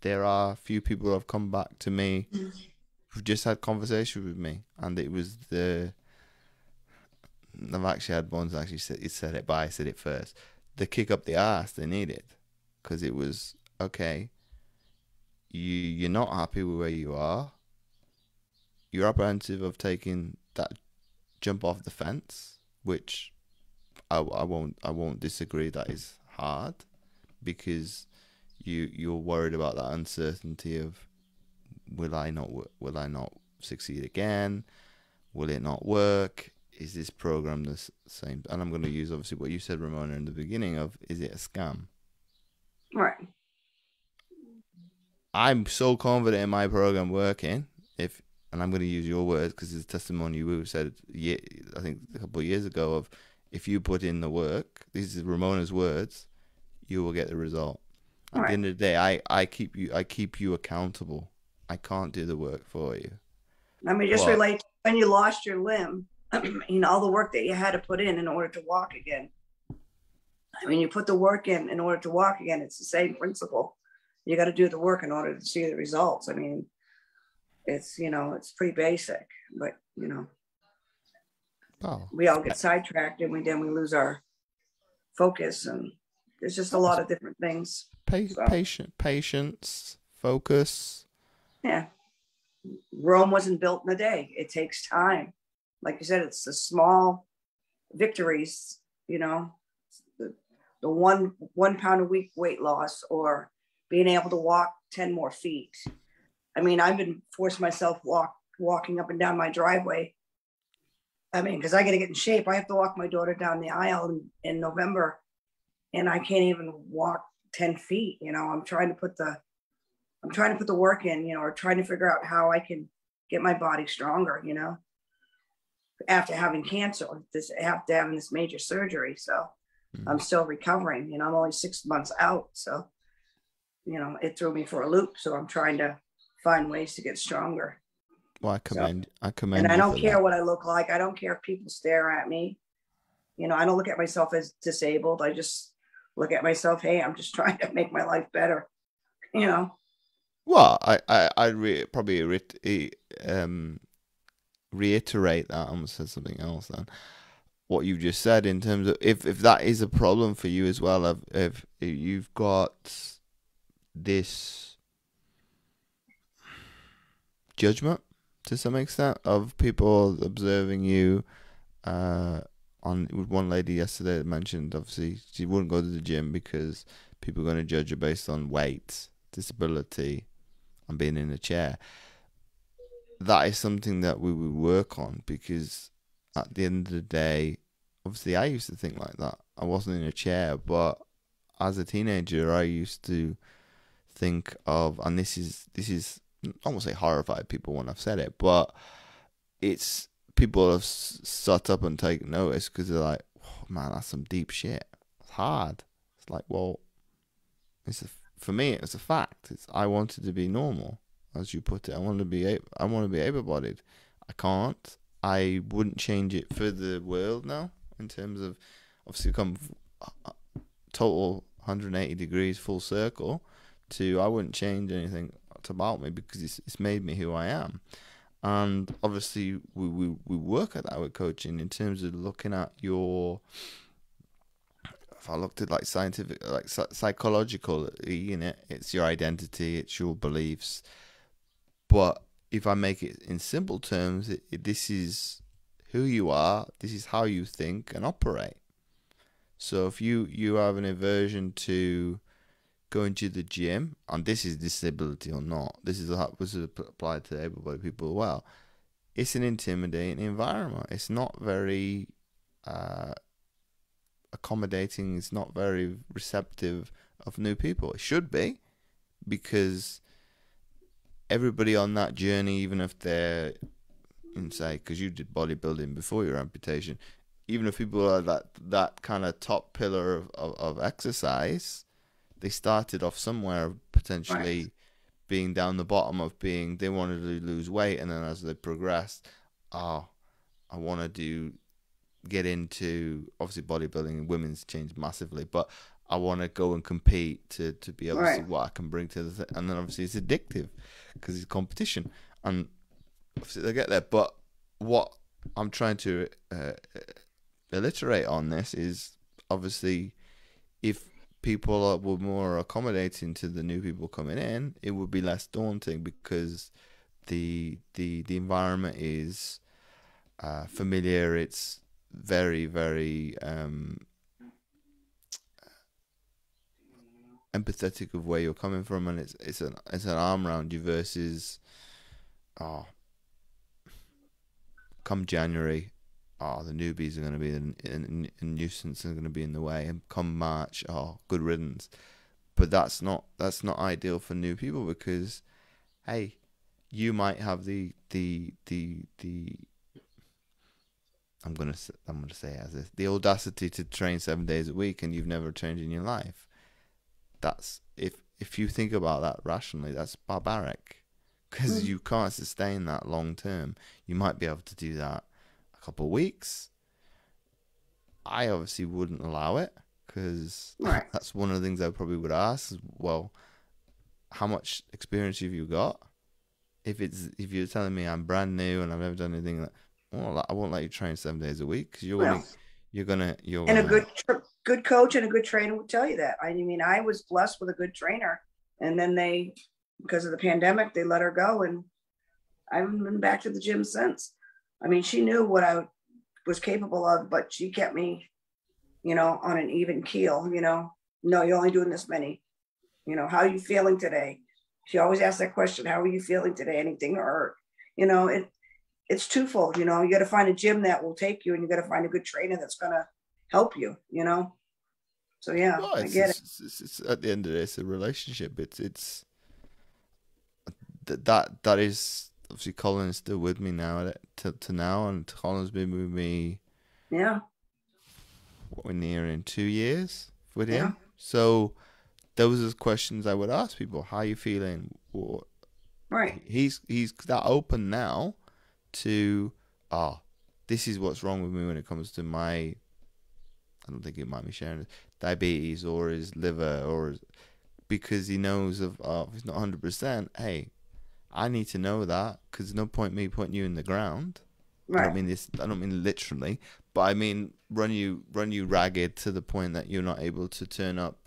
there are a few people who have come back to me who've just had conversation with me, and it was the. I've actually had ones actually said, said it, but I said it first. The kick up the ass they needed, because it was okay. You you're not happy with where you are. You're apprehensive of taking that jump off the fence, which I, I won't I won't disagree that is hard because you you're worried about that uncertainty of will I not will I not succeed again? Will it not work? Is this program the same? And I'm going to use obviously what you said, Ramona, in the beginning of is it a scam? Right. I'm so confident in my program working. If and I'm going to use your words because it's a testimony you said, yeah, I think a couple of years ago of if you put in the work. These are Ramona's words you will get the result. At right. the end of the day, I, I keep you I keep you accountable. I can't do the work for you. Let me just but, relate when you lost your limb, you know, all the work that you had to put in in order to walk again. I mean, you put the work in in order to walk again. It's the same principle. You got to do the work in order to see the results. I mean, it's you know, it's pretty basic, but you know, oh. we all get sidetracked and we then we lose our focus and there's just a lot of different things. Pa- so. Patient, patience, focus. Yeah. Rome wasn't built in a day. It takes time. Like you said, it's the small victories, you know, the, the one one pound a week weight loss or being able to walk 10 more feet. I mean, I've been forced myself walk walking up and down my driveway. I mean, because I got to get in shape. I have to walk my daughter down the aisle in, in November and I can't even walk 10 feet. You know, I'm trying to put the I'm trying to put the work in, you know, or trying to figure out how I can get my body stronger, you know, after having cancer, this after having this major surgery. So mm-hmm. I'm still recovering, you know, I'm only six months out. So, you know, it threw me for a loop. So I'm trying to find ways to get stronger. Well, I commend, so, I commend. And I don't care that. what I look like. I don't care if people stare at me. You know, I don't look at myself as disabled. I just look at myself, hey, I'm just trying to make my life better, you know. Well, I I I re- probably re- um reiterate that. I almost said something else then. What you just said in terms of if if that is a problem for you as well, if if, if you've got this judgment to some extent of people observing you uh on one lady yesterday that mentioned obviously she wouldn't go to the gym because people are going to judge her based on weight, disability, and being in a chair. That is something that we would work on because at the end of the day, obviously I used to think like that. I wasn't in a chair, but as a teenager, I used to think of, and this is this is I won't say horrified people when I've said it, but it's people have sat up and taken notice because they're like, oh, man, that's some deep shit. It's hard. It's like, well, it's a, for me, it's a fact. It's I wanted to be normal, as you put it. I want to be I want to be able-bodied. I can't. I wouldn't change it for the world now in terms of obviously come uh, uh, total 180 degrees full circle to I wouldn't change anything about me because it's, it's made me who I am and obviously we, we, we work at that with coaching in terms of looking at your if I looked at like scientific like psychological in it it's your identity it's your beliefs but if I make it in simple terms, it, it, this is who you are. This is how you think and operate. So if you you have an aversion to going to the gym, and this is disability or not, this is this is applied to able-bodied people as well. It's an intimidating environment. It's not very uh, accommodating. It's not very receptive of new people. It should be, because everybody on that journey, even if they're in say, because you did bodybuilding before your amputation, even if people are that that kind of top pillar of, of, of exercise, they started off somewhere potentially right. being down the bottom of being they wanted to lose weight and then as they progressed oh i want to do get into obviously bodybuilding and women's changed massively but i want to go and compete to to be able right. to see what i can bring to the th- and then obviously it's addictive because it's competition and obviously they get there but what i'm trying to uh, alliterate on this is obviously if people were more accommodating to the new people coming in, it would be less daunting because the the the environment is uh, familiar. It's very very um, empathetic of where you're coming from, and it's it's an it's an arm around you versus oh, come January, oh, the newbies are going to be a, a, a nuisance and are going to be in the way. And come March, oh, good riddance. But that's not that's not ideal for new people because, hey, you might have the the the the. I'm gonna I'm gonna say as this the audacity to train seven days a week and you've never trained in your life. That's if if you think about that rationally, that's barbaric because mm. you can't sustain that long term. You might be able to do that couple weeks. I obviously wouldn't allow it because right. that's one of the things I probably would ask. Is, well, how much experience have you got? If it's if you're telling me I'm brand new and I've never done anything that, well, I won't let you train seven days a week because you're well, gonna, you're gonna you're and gonna, a good good coach and a good trainer would tell you that. I mean, I was blessed with a good trainer, and then they because of the pandemic they let her go, and I haven't been back to the gym since. I mean, she knew what I was capable of, but she kept me, you know, on an even keel, you know, no, you're only doing this many. You know, how are you feeling today? She always asked that question, how are you feeling today? Anything hurt? You know, it it's twofold, you know, you got to find a gym that will take you and you got to find a good trainer that's going to help you, you know? So yeah, I get it's, it. It's, it's, at the end of it, it's a relationship. It's, it's that, that is obviously Colin's still with me now to, to now, and Colin's been with me. Yeah. What we're nearing two years with him. Yeah. So those are questions I would ask people. How are you feeling? What, right. He's he's that open now to ah, oh, this is what's wrong with me when it comes to my I don't think he might be sharing diabetes or his liver or his, because he knows of oh, if it's not hundred percent, hey, I need to know that because there's no point me putting you in the ground. Right. I don't mean this. I don't mean literally, but I mean run you run you ragged to the point that you're not able to turn up.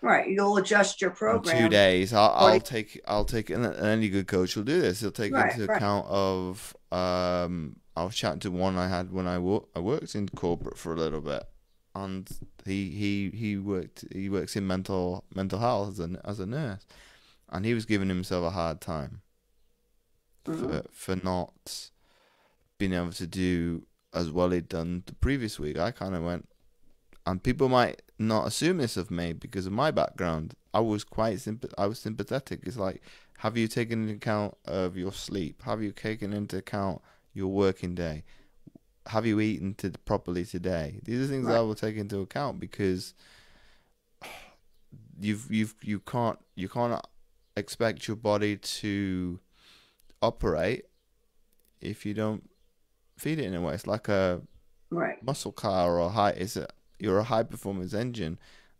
Right. You'll adjust your program. two days. I'll, I'll take. I'll take. And any good coach will do this. He'll take right, into right. account of. Um, I was chatting to one I had when I, wo- I worked in corporate for a little bit, and he he he worked he works in mental mental health as a as a nurse, and he was giving himself a hard time mm-hmm. for for not being able to do as well he'd done the previous week. I kind of went, and people might not assume this of me because of my background. I was quite sympath- I was sympathetic. It's like, have you taken into account of your sleep? Have you taken into account your working day? Have you eaten to, properly today? These are things right. I will take into account because you've you've you can't you can't expect your body to operate if you don't feed it in a way. It's like a right. muscle car or a high. It's a you're a high performance engine,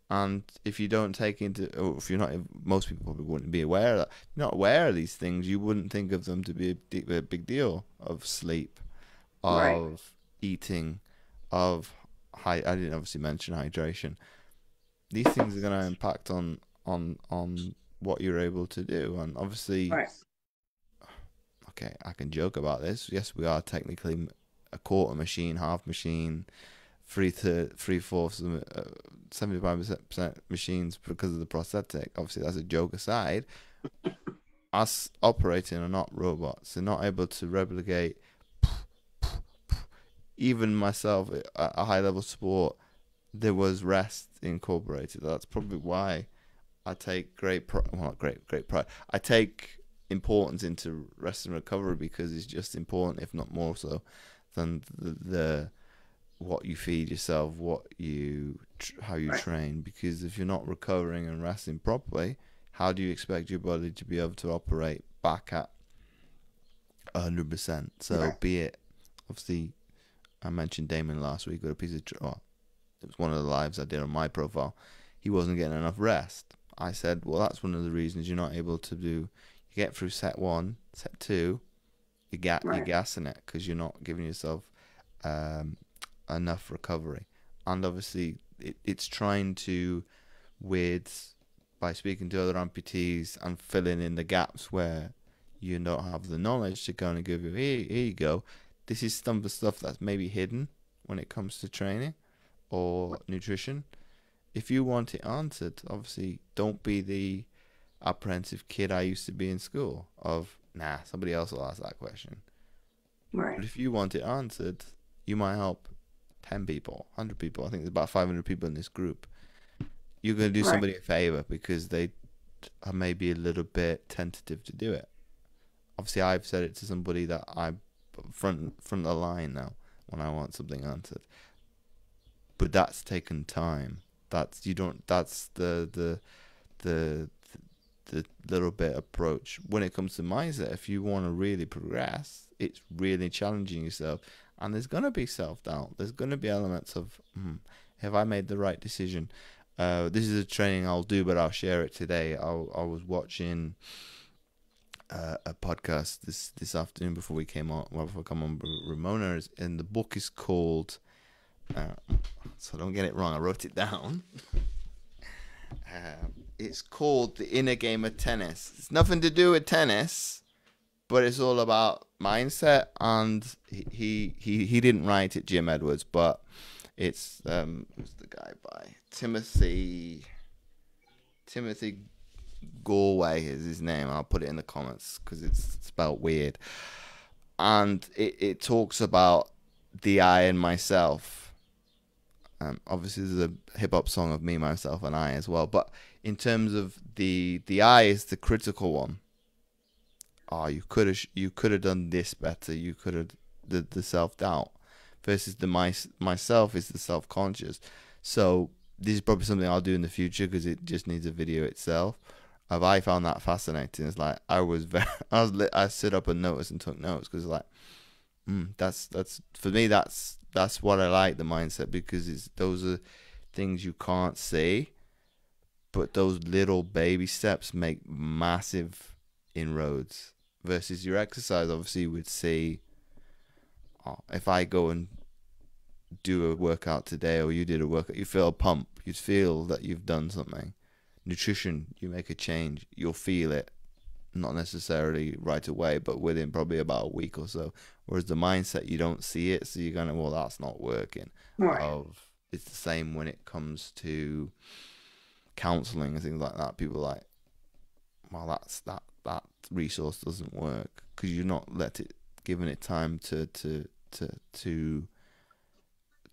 and if you don't take into, or if you're not, most people probably wouldn't be aware of that. You're not aware of these things. You wouldn't think of them to be a, a big deal of sleep, of right. eating, of high. I didn't obviously mention hydration. These things are going to impact on on on what you're able to do, and obviously. Right okay, I can joke about this. Yes, we are technically a quarter machine, half machine, three to three fourths, uh, seventy five percent machines because of the prosthetic. Obviously, that's a joke aside. Us operating are not robots. They're not able to replicate. Even myself, at a high level sport, there was rest incorporated. That's probably why I take great pride. Well, not great, great pride. I take importance into rest and recovery because it's just important, if not more so, than the, the what you feed yourself, what you how you right. train. Because if you're not recovering and resting properly, how do you expect your body to be able to operate back at hundred percent? So yeah. be it obviously, I mentioned Damon last week with a piece of. Oh, it was one of the lives I did on my profile. He wasn't getting enough rest. I said, well, that's one of the reasons you're not able to do. You get through set one, set two, you get right. you're gassing it because you're not giving yourself um, enough recovery. And obviously, it, it's trying to, with by speaking to other amputees and filling in the gaps where you don't have the knowledge to kind of give you here, here you go. This is some of the stuff that's maybe hidden when it comes to training or nutrition. If you want it answered, obviously don't be the apprehensive kid I used to be in school of nah, somebody else will ask that question. Right. But if you want it answered, you might help 10 people, 100 people. I think there's about 500 people in this group. You're going to do right. somebody a favor because they are maybe a little bit tentative to do it. Obviously, I've said it to somebody that I front front the line now when I want something answered. But that's taken time. That's you don't. That's the the the the little bit approach. When it comes to mindset. If you want to really progress, it's really challenging yourself and there's going to be self-doubt. There's going to be elements of hmm, have i made the right decision? Uh, this is a training i'll do but i'll share it today. I, I was watching uh, a podcast this this afternoon before we came on well before I come on ramona and the book is called uh, so don't get it wrong i wrote it down uh, it's called the inner game of tennis it's nothing to do with tennis but it's all about mindset. And he he he didn't write it, Jim Edwards, but it's um who's the guy by Timothy Timothy Gallwey is his name. I'll put it in the comments because it's spelled weird. And it, it talks about the I and myself. Um, obviously, there's a hip hop song of me, myself, and I as well. But in terms of the the I is the critical one, oh, you could have you could have done this better. You could have the the self doubt versus the my myself is the self conscious. So this is probably something I'll do in the future because it just needs a video itself. Have I found that fascinating? It's like I was very I was I stood up and noticed and took notes because like mm, that's that's for me that's that's what I like the mindset because it's those are things you can't see, but those little baby steps make massive inroads versus your exercise, obviously, you would see oh, if I go and do a workout today or you did a workout, you feel a pump, you feel that you've done something. Nutrition, you make a change, you'll feel it, not necessarily right away, but within probably about a week or so. Whereas the mindset, you don't see it, so you're going, to, well, that's not working. Right. Of it's the same when it comes to counseling and things like that. People like, well, that's that that resource doesn't work because you're not let it given it time to to to to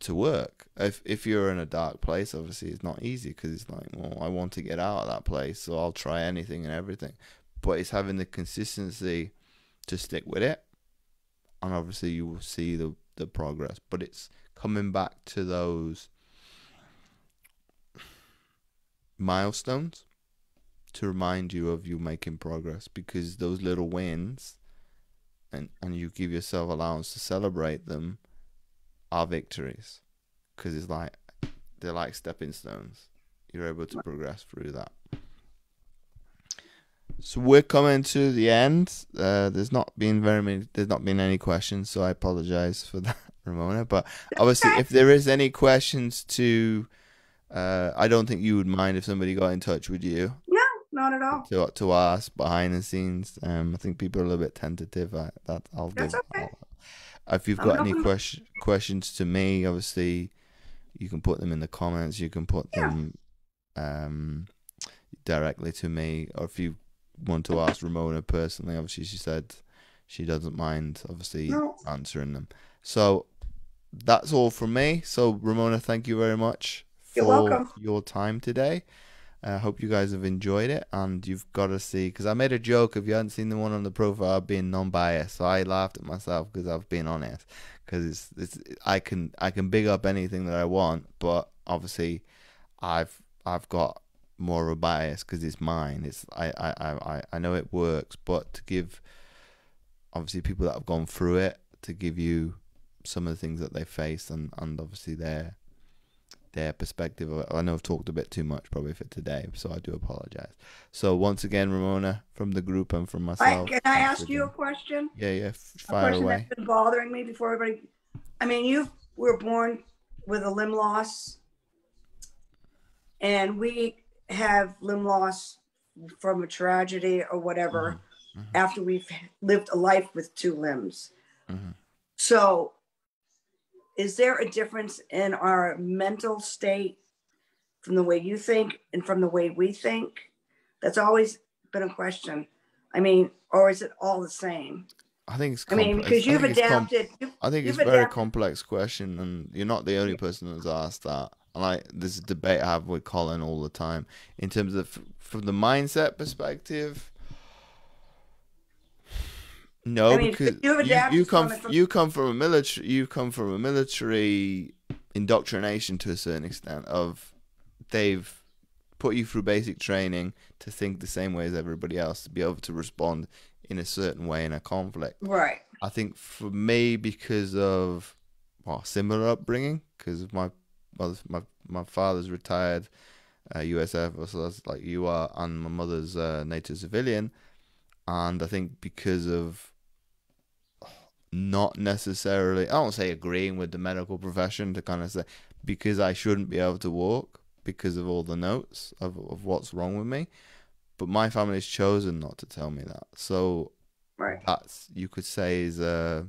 to work. If if you're in a dark place, obviously it's not easy because it's like, well, I want to get out of that place, so I'll try anything and everything. But it's having the consistency to stick with it, and obviously you will see the the progress. But it's coming back to those milestones to remind you of you making progress because those little wins and and you give yourself allowance to celebrate them are victories. Because it's like they're like stepping stones. You're able to progress through that so we're coming to the end uh, there's not been very many there's not been any questions so i apologize for that ramona but obviously if there is any questions to uh, i don't think you would mind if somebody got in touch with you No, not at all. to to us behind the scenes. Um, I think people are a little bit tentative. I, that I'll That's give. okay. I'll- if you've I'm got any question, questions to me, obviously, you can put them in the comments. You can put Yeah. them um, directly to me, or if you want to ask Ramona personally, obviously she said she doesn't mind, obviously No. answering them. So that's all from me. So Ramona, thank you very much You're for welcome. your time today. I hope you guys have enjoyed it, and you've got to see because I made a joke. If you hadn't seen the one on the profile, of being non-biased, so I laughed at myself because I've been honest. Because it's, it's I can I can big up anything that I want, but obviously, I've I've got more of a bias because it's mine. It's I, I, I, I- I know it works, but to give obviously people that have gone through it to give you some of the things that they face and, and obviously their their perspective. I know I've talked a bit too much probably for today, so I do apologize. So once again, Ramona, from the group and from myself. can I ask you a question? Yeah, yeah, f- A fire question away. that's been bothering me before everybody. I mean, you were born with a limb loss, and we have limb loss from a tragedy or whatever Mhm, mhm. after we've lived a life with two limbs. Mhm. So, is there a difference in our mental state from the way you think and from the way we think? That's always been a question. I mean, or is it all the same? I think it's. I mean, because you've it's com- adapted. I think it's a very adapted- complex question, and you're not the only person that's asked that. Like, this debate I have with Colin all the time in terms of from the mindset perspective. No, I mean, because you, you come from from- you come from a military you come from a military indoctrination to a certain extent of they've put you through basic training to think the same way as everybody else to be able to respond in a certain way in a conflict. Right. I think for me, because of well, similar upbringing, because of my mother's, my my father's retired uh, US Air Force, so that's like you are, and my mother's uh, native civilian, and I think because of not necessarily, I don't say agreeing with the medical profession to kind of say because I shouldn't be able to walk because of all the notes of of what's wrong with me, but my family's chosen not to tell me that, so Right. that's you could say is uh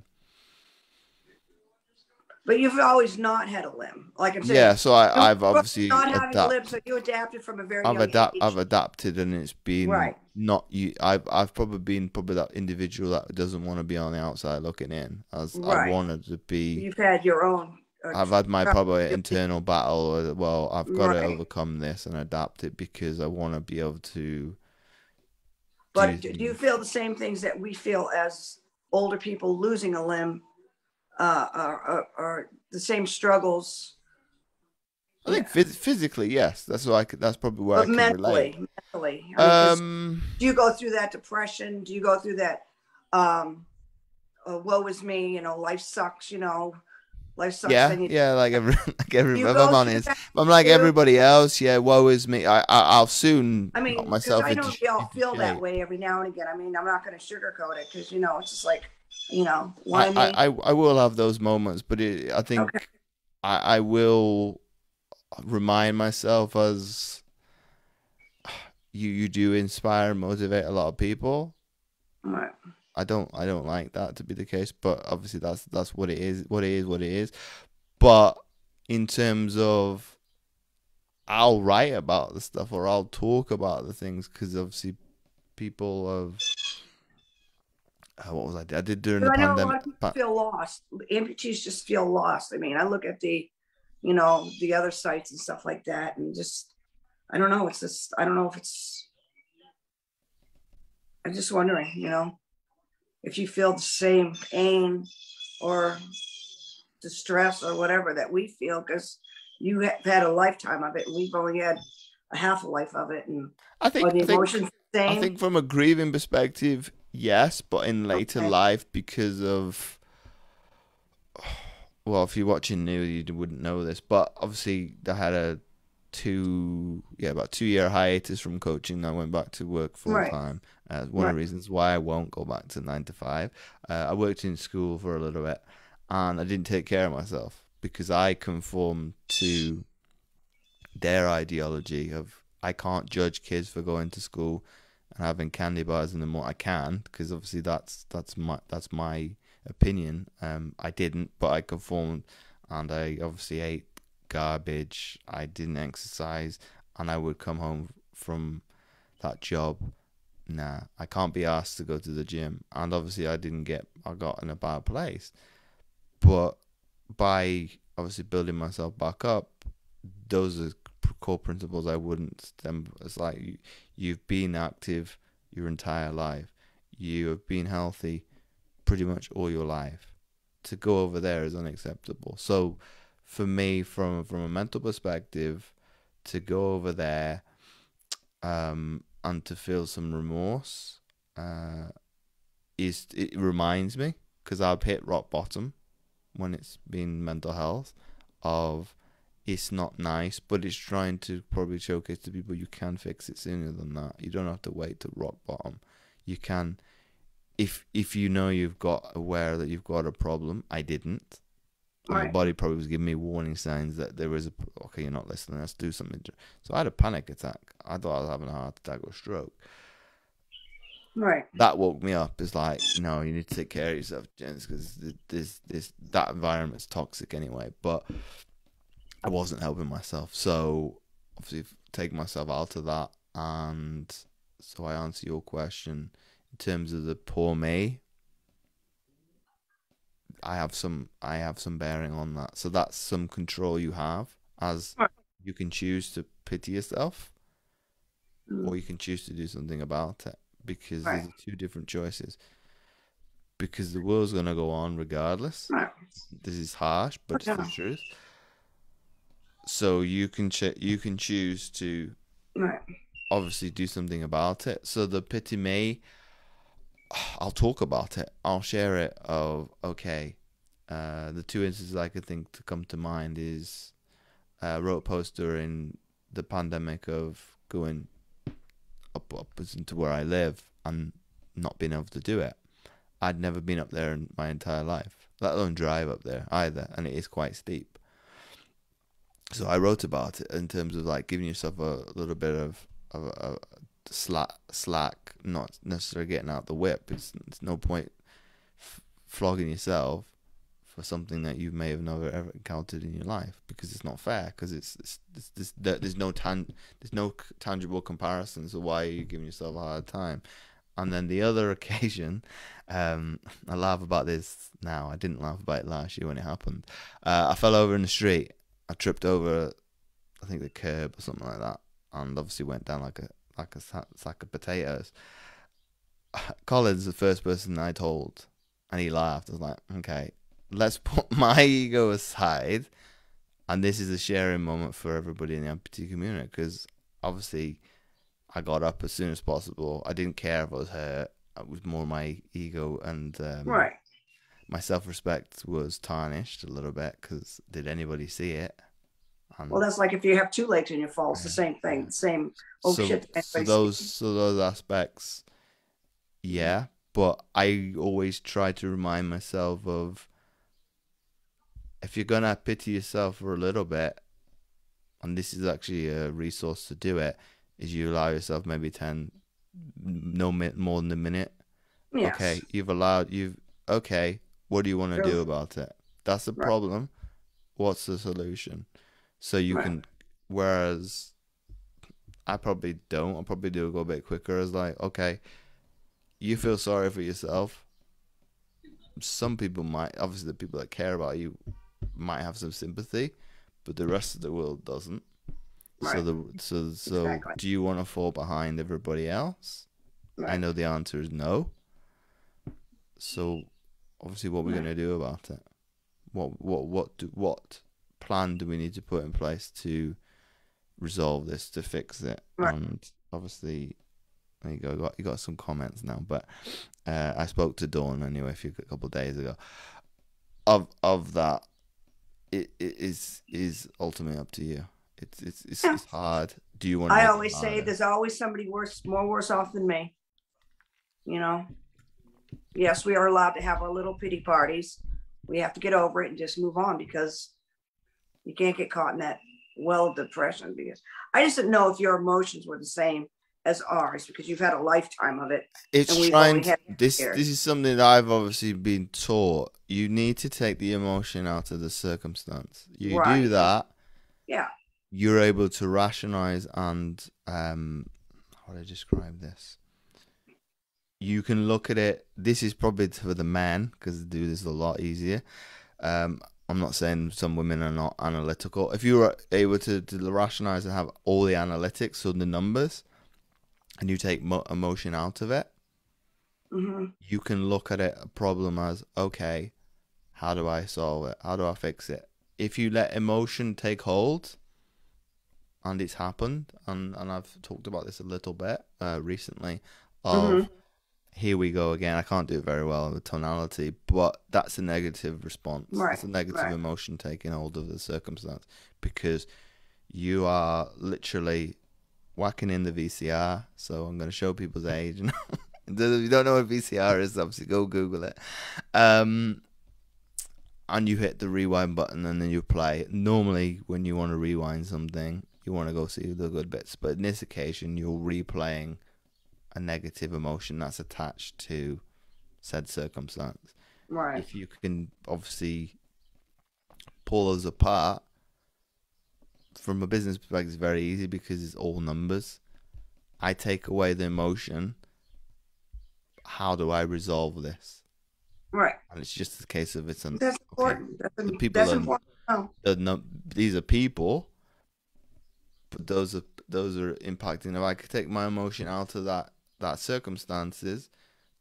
But you've always not had a limb. Like I'm saying. yeah so I, i've obviously not having a limb, so you adapted from a very i've adapt age. i've adapted and it's been Right. not you i've i've probably been probably that individual that doesn't want to be on the outside looking in as i wanted to be You've had your own. uh, i've had my probably internal battle well i've got to overcome this and adapt it because i want to be able to But do- do you feel the same things that we feel as older people losing a limb? Uh, are, are, are the same struggles, i think phys- physically yes that's what i could that's probably where but i can mentally, relate mentally. I mean, um do you go through that depression? Do you go through that? Um, uh, woe is me. You know, life sucks. You know, life sucks. yeah, you, yeah, like every, like every, if I'm honest, I'm like too? everybody else. Yeah, woe is me. I, I I'll soon I mean, myself I know we all feel that way every now and again. I mean, I'm not going to sugarcoat it because you know it's just like, you know, one I. I, I, I will have those moments, but it, I think Okay. I, I will remind myself as you you do inspire and motivate a lot of people. Right. I don't I don't like that to be the case, but obviously that's that's what it is. What it is, what it is. But in terms of, I'll write about the stuff or I'll talk about the things because obviously people have. Uh, what was I? I did during But the I know a lot pandemic. of people feel lost. Amputees just feel lost. I mean, I look at the, you know, the other sites and stuff like that, and just, I don't know. It's just, I don't know if it's. I'm just wondering, you know, if you feel the same pain or distress or whatever that we feel, because you have had a lifetime of it, and we've only had a half a life of it, and I think. the think emotions the same? I think from a grieving perspective, yes, but in later Okay. life because of well, if you're watching new, you wouldn't know this, but obviously I had a two yeah about two year hiatus from coaching. I went back to work full Right. time. Uh, one of the reasons why I won't go back to nine to five. Uh, I worked in school for a little bit, and I didn't take care of myself because I conformed to their ideology of I can't judge kids for going to school and having candy bars in the morning. I can because obviously that's that's my that's my opinion. Um, I didn't, but I conformed, and I obviously ate garbage. I didn't exercise, and I would come home from that job. Nah, I can't be asked to go to the gym, and obviously I didn't get. I got in a bad place, but by obviously building myself back up, those are core principles I wouldn't. It's like you, you've been active your entire life. You have been healthy pretty much all your life. To go over there is unacceptable. So, for me, from from a mental perspective, to go over there, um, and to feel some remorse, uh, is it reminds me because I've hit rock bottom when it's been mental health of it's not nice, but it's trying to probably showcase to people you can fix it sooner than that. You don't have to wait to rock bottom. You can, if if you know you've got aware that you've got a problem. I didn't. Right. My body probably was giving me warning signs that there was a okay, you're not listening. Let's do something. So I had a panic attack. I thought I was having a heart attack or stroke. Right. That woke me up. It's like, no, you need to take care of yourself, James, because this, this, that environment's toxic anyway. But I wasn't helping myself. So obviously take myself out of that and so I answer your question in terms of the poor me. I have some I have some bearing on that. So that's some control you have as you can choose to pity yourself mm. or you can choose to do something about it because right. there's two different choices. Because the world's gonna go on regardless. Right. This is harsh, but it's the truth so you can ch- you can choose to right. obviously do something about it. So the pity me, I'll talk about it. I'll share it. Of okay, uh, the two instances I could think to come to mind is uh, wrote a post during the pandemic of going up up into where I live and not being able to do it. I'd never been up there in my entire life, let alone drive up there either, and it is quite steep so I wrote about it in terms of like giving yourself a little bit of of slack, slack, not necessarily getting out the whip. It's, it's no point f- flogging yourself for something that you may have never ever encountered in your life because it's not fair. Because it's, it's, it's, it's, there's no tan there's no tangible comparison. So why are you giving yourself a hard time? And then the other occasion, um, I laugh about this now. I didn't laugh about it last year when it happened. Uh, I fell over in the street I tripped over, I think the curb or something like that, and obviously went down like a like a sack of potatoes. Colin's the first person I told, and he laughed. I was like, okay, let's put my ego aside, and this is a sharing moment for everybody in the amputee community because obviously I got up as soon as possible. I didn't care if I was hurt. It was more my ego and um, right my self respect was tarnished a little bit because did anybody see it? And well, that's like if you have two legs and you fall, it's the same thing. The same. Oh so, shit! So those, so those aspects, yeah. But I always try to remind myself of if you're gonna pity yourself for a little bit, and this is actually a resource to do it, is you allow yourself maybe ten, no more than a minute. Yes. Okay, you've allowed you've okay what do you want to do about it? That's the right. problem. What's the solution? So you right. can, whereas I probably don't. I'll probably do go a bit quicker. As like, okay, you feel sorry for yourself. Some people might, obviously, the people that care about you might have some sympathy, but the rest of the world doesn't. Right. So the so so exactly. do you want to fall behind everybody else? Right. I know the answer is no. So obviously what we're going to do about it. What what what do, what plan do we need to put in place to resolve this to fix it? Right. And obviously, there you go. You got you got some comments now, but uh, I spoke to Dawn anyway a, few, a couple of days ago. Of of that, it, it is is ultimately up to you. It's it's it's, it's hard. Do you want? I always say there's always somebody worse, more worse off than me. You know, yes, we are allowed to have our little pity parties. We have to get over it and just move on because you can't get caught in that well depression because I just didn't know if your emotions were the same as ours because you've had a lifetime of it. It's trying. To, this years. this is something that I've obviously been taught. You need to take the emotion out of the circumstance. You do that. Yeah. You're able to rationalize and um, how do I describe this? You can look at it. This is probably for the man because they do this a lot easier. Um, I'm not saying some women are not analytical. If you were able to, to rationalize and have all the analytics, so the numbers, and you take mo- emotion out of it, hmm you can look at it a problem as okay, how do I solve it? How do I fix it? If you let emotion take hold, and it's happened, and and I've talked about this a little bit uh, recently, of Mhm. Here we go again. I can't do it very well with tonality, but that's a negative response. Right, It's a negative right. emotion taking hold of the circumstance because you are literally whacking in the VCR. So I'm going to show people's age. if you don't know what VCR is, obviously go Google it. Um, and you hit the rewind button and then you play. Normally, when you want to rewind something, you want to go see the good bits. But in this occasion, you're replaying a negative emotion that's attached to said circumstance. Right. If you can obviously pull those apart from a business perspective, it's very easy because it's all numbers. I take away the emotion. How do I resolve this? Right. And it's just a case of it's an That's important. That's, The people that's are- important. to know. the num- these are people, but those are those are impacting. If I could take my emotion out of that that circumstances,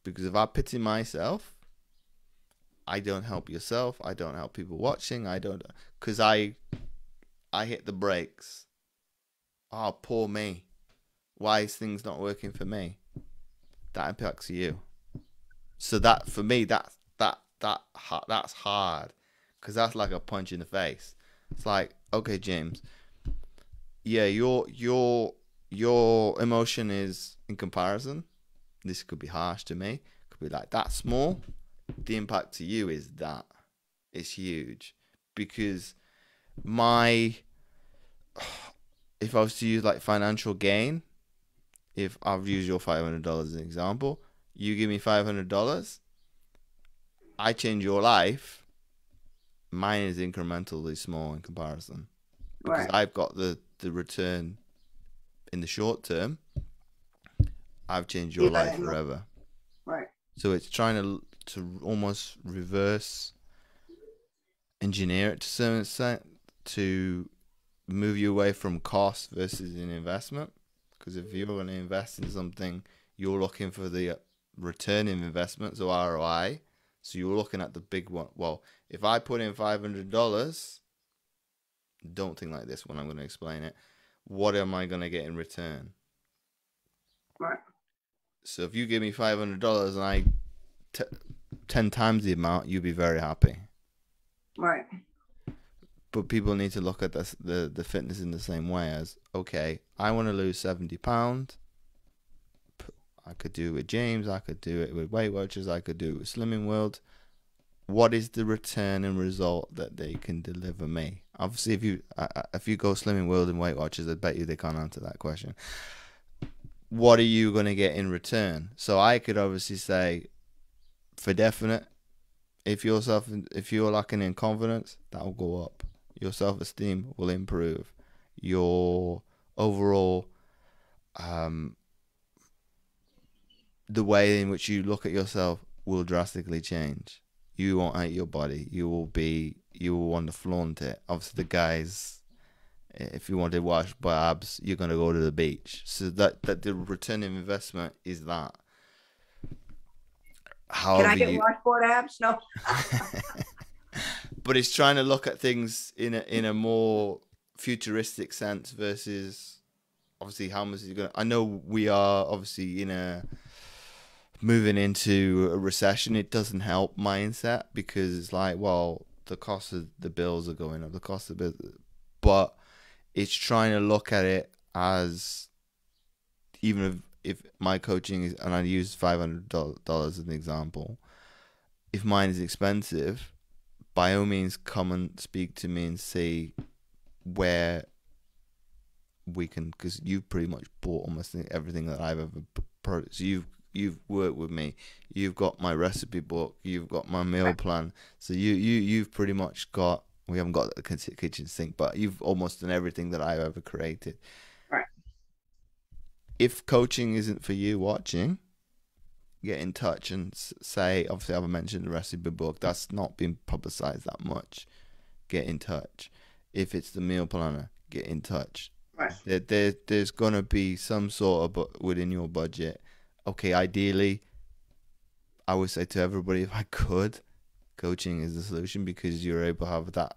because if I pity myself, I don't help yourself. I don't help people watching. I don't because I I hit the brakes. Oh, poor me. Why is things not working for me? That impacts you. So that for me, that that that that's hard because that's like a punch in the face. It's like, okay, James, yeah, your your your emotion is in comparison. This could be harsh to me. Could be like that small. The impact to you is that it's huge because my if I was to use like financial gain, if I've used your five hundred dollars as an example, you give me five hundred dollars, I change your life. Mine is incrementally small in comparison because Right. I've got the the return in the short term. I've changed your Yeah, life forever. Right. So it's trying to to almost reverse engineer it to some extent to move you away from cost versus an investment. Because if you're going to invest in something, you're looking for the uh, return in investment, so ROI. So you're looking at the big one. Well, if I put in five hundred dollars, don't think like this when I'm going to explain it. What am I going to get in return? Right. So if you give me five hundred dollars and I t- ten times the amount, you'd be very happy. Right. But people need to look at this, the the fitness in the same way as okay, I want to lose seventy pounds. I could do it with James. I could do it with Weight Watchers. I could do it with Slimming World. What is the return and result that they can deliver me? Obviously, if you if you go Slimming World and Weight Watchers, I bet you they can't answer that question. What are you going to get in return? So I could obviously say, for definite, if your self if you're lacking in confidence, that will go up. Your self esteem will improve. Your overall um the way in which you look at yourself will drastically change. You won't hate your body. You will be you will want to flaunt it. Obviously the guys if you want to wash by abs, you're gonna go to the beach. So that that the return of investment is that. However Can I get you, washboard abs? No. but it's trying to look at things in a in a more futuristic sense versus obviously how much is to I know we are obviously in a moving into a recession it doesn't help mindset because it's like well the cost of the bills are going up the cost of the but it's trying to look at it as even if if my coaching is and I use five hundred dollars as an example if mine is expensive by all means come and speak to me and see where we can because you've pretty much bought almost everything that I've ever produced. You've you've worked with me. You've got my recipe book. You've got my meal plan. So you you you've pretty much got. We haven't got the kitchen sink, but you've almost done everything that I've ever created. Right. If coaching isn't for you, watching, get in touch and say. Obviously, I've mentioned the recipe book. That's not been publicized that much. Get in touch. If it's the meal planner, get in touch. Right. There, there there's gonna be some sort of bu- within your budget okay, ideally, I would say to everybody if I could, coaching is the solution because you're able to have that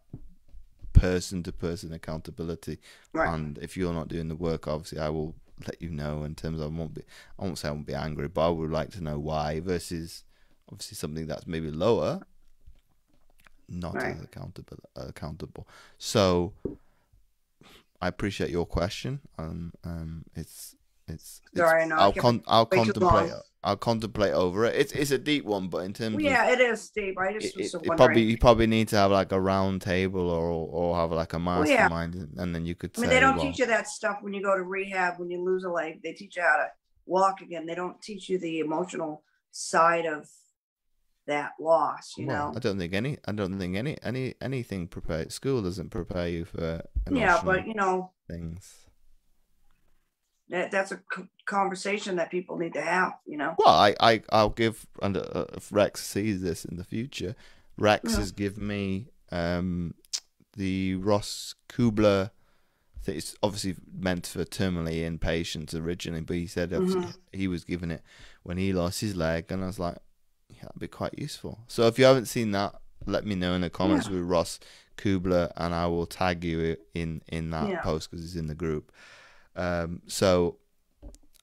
person to person accountability. Right. And if you're not doing the work, obviously, I will let you know in terms of I won't be, I won't say I won't be angry, but I would like to know why versus obviously something that's maybe lower, not Right. as accountable. Accountable. So I appreciate your question. Um, um, it's it's, it's Sorry, I I'll con- I'll contemplate. I'll contemplate over it. It's it's a deep one, but in terms Well, of yeah, it is, deep. I just it, was it probably you probably need to have like a round table or or have like a Well, yeah. and then you could I mean, say, they don't well, teach you that stuff when you go to rehab, when you lose a leg. They teach you how to walk again. They don't teach you the emotional side of that loss, you know? I don't think any. I don't think any any anything prepare school doesn't prepare you for Yeah, but you know, things. That, that's a conversation that people need to have, you know? Well, I, I, I'll give, and uh, if Rex sees this in the future, Rex Yeah. has given me um, the Ross Kubler. It's obviously meant for terminally ill patients originally, but he said obviously Mhm. he was given it when he lost his leg, and I was like, yeah, that'd be quite useful. So if you haven't seen that, let me know in the comments with Ross Kubler, and I will tag you in in that Yeah. post because it's in the group. Um, so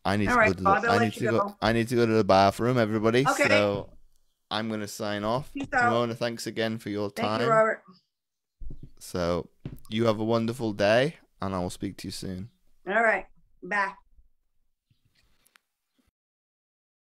I need All to right, go to Bob, the, I'll I need to go. go. I need to go to the bathroom, everybody. Okay. So I'm gonna sign off. Peace out. Ramona, thanks again for your Thank time. you, Robert. So you have a wonderful day, and I will speak to you soon. All right. Bye.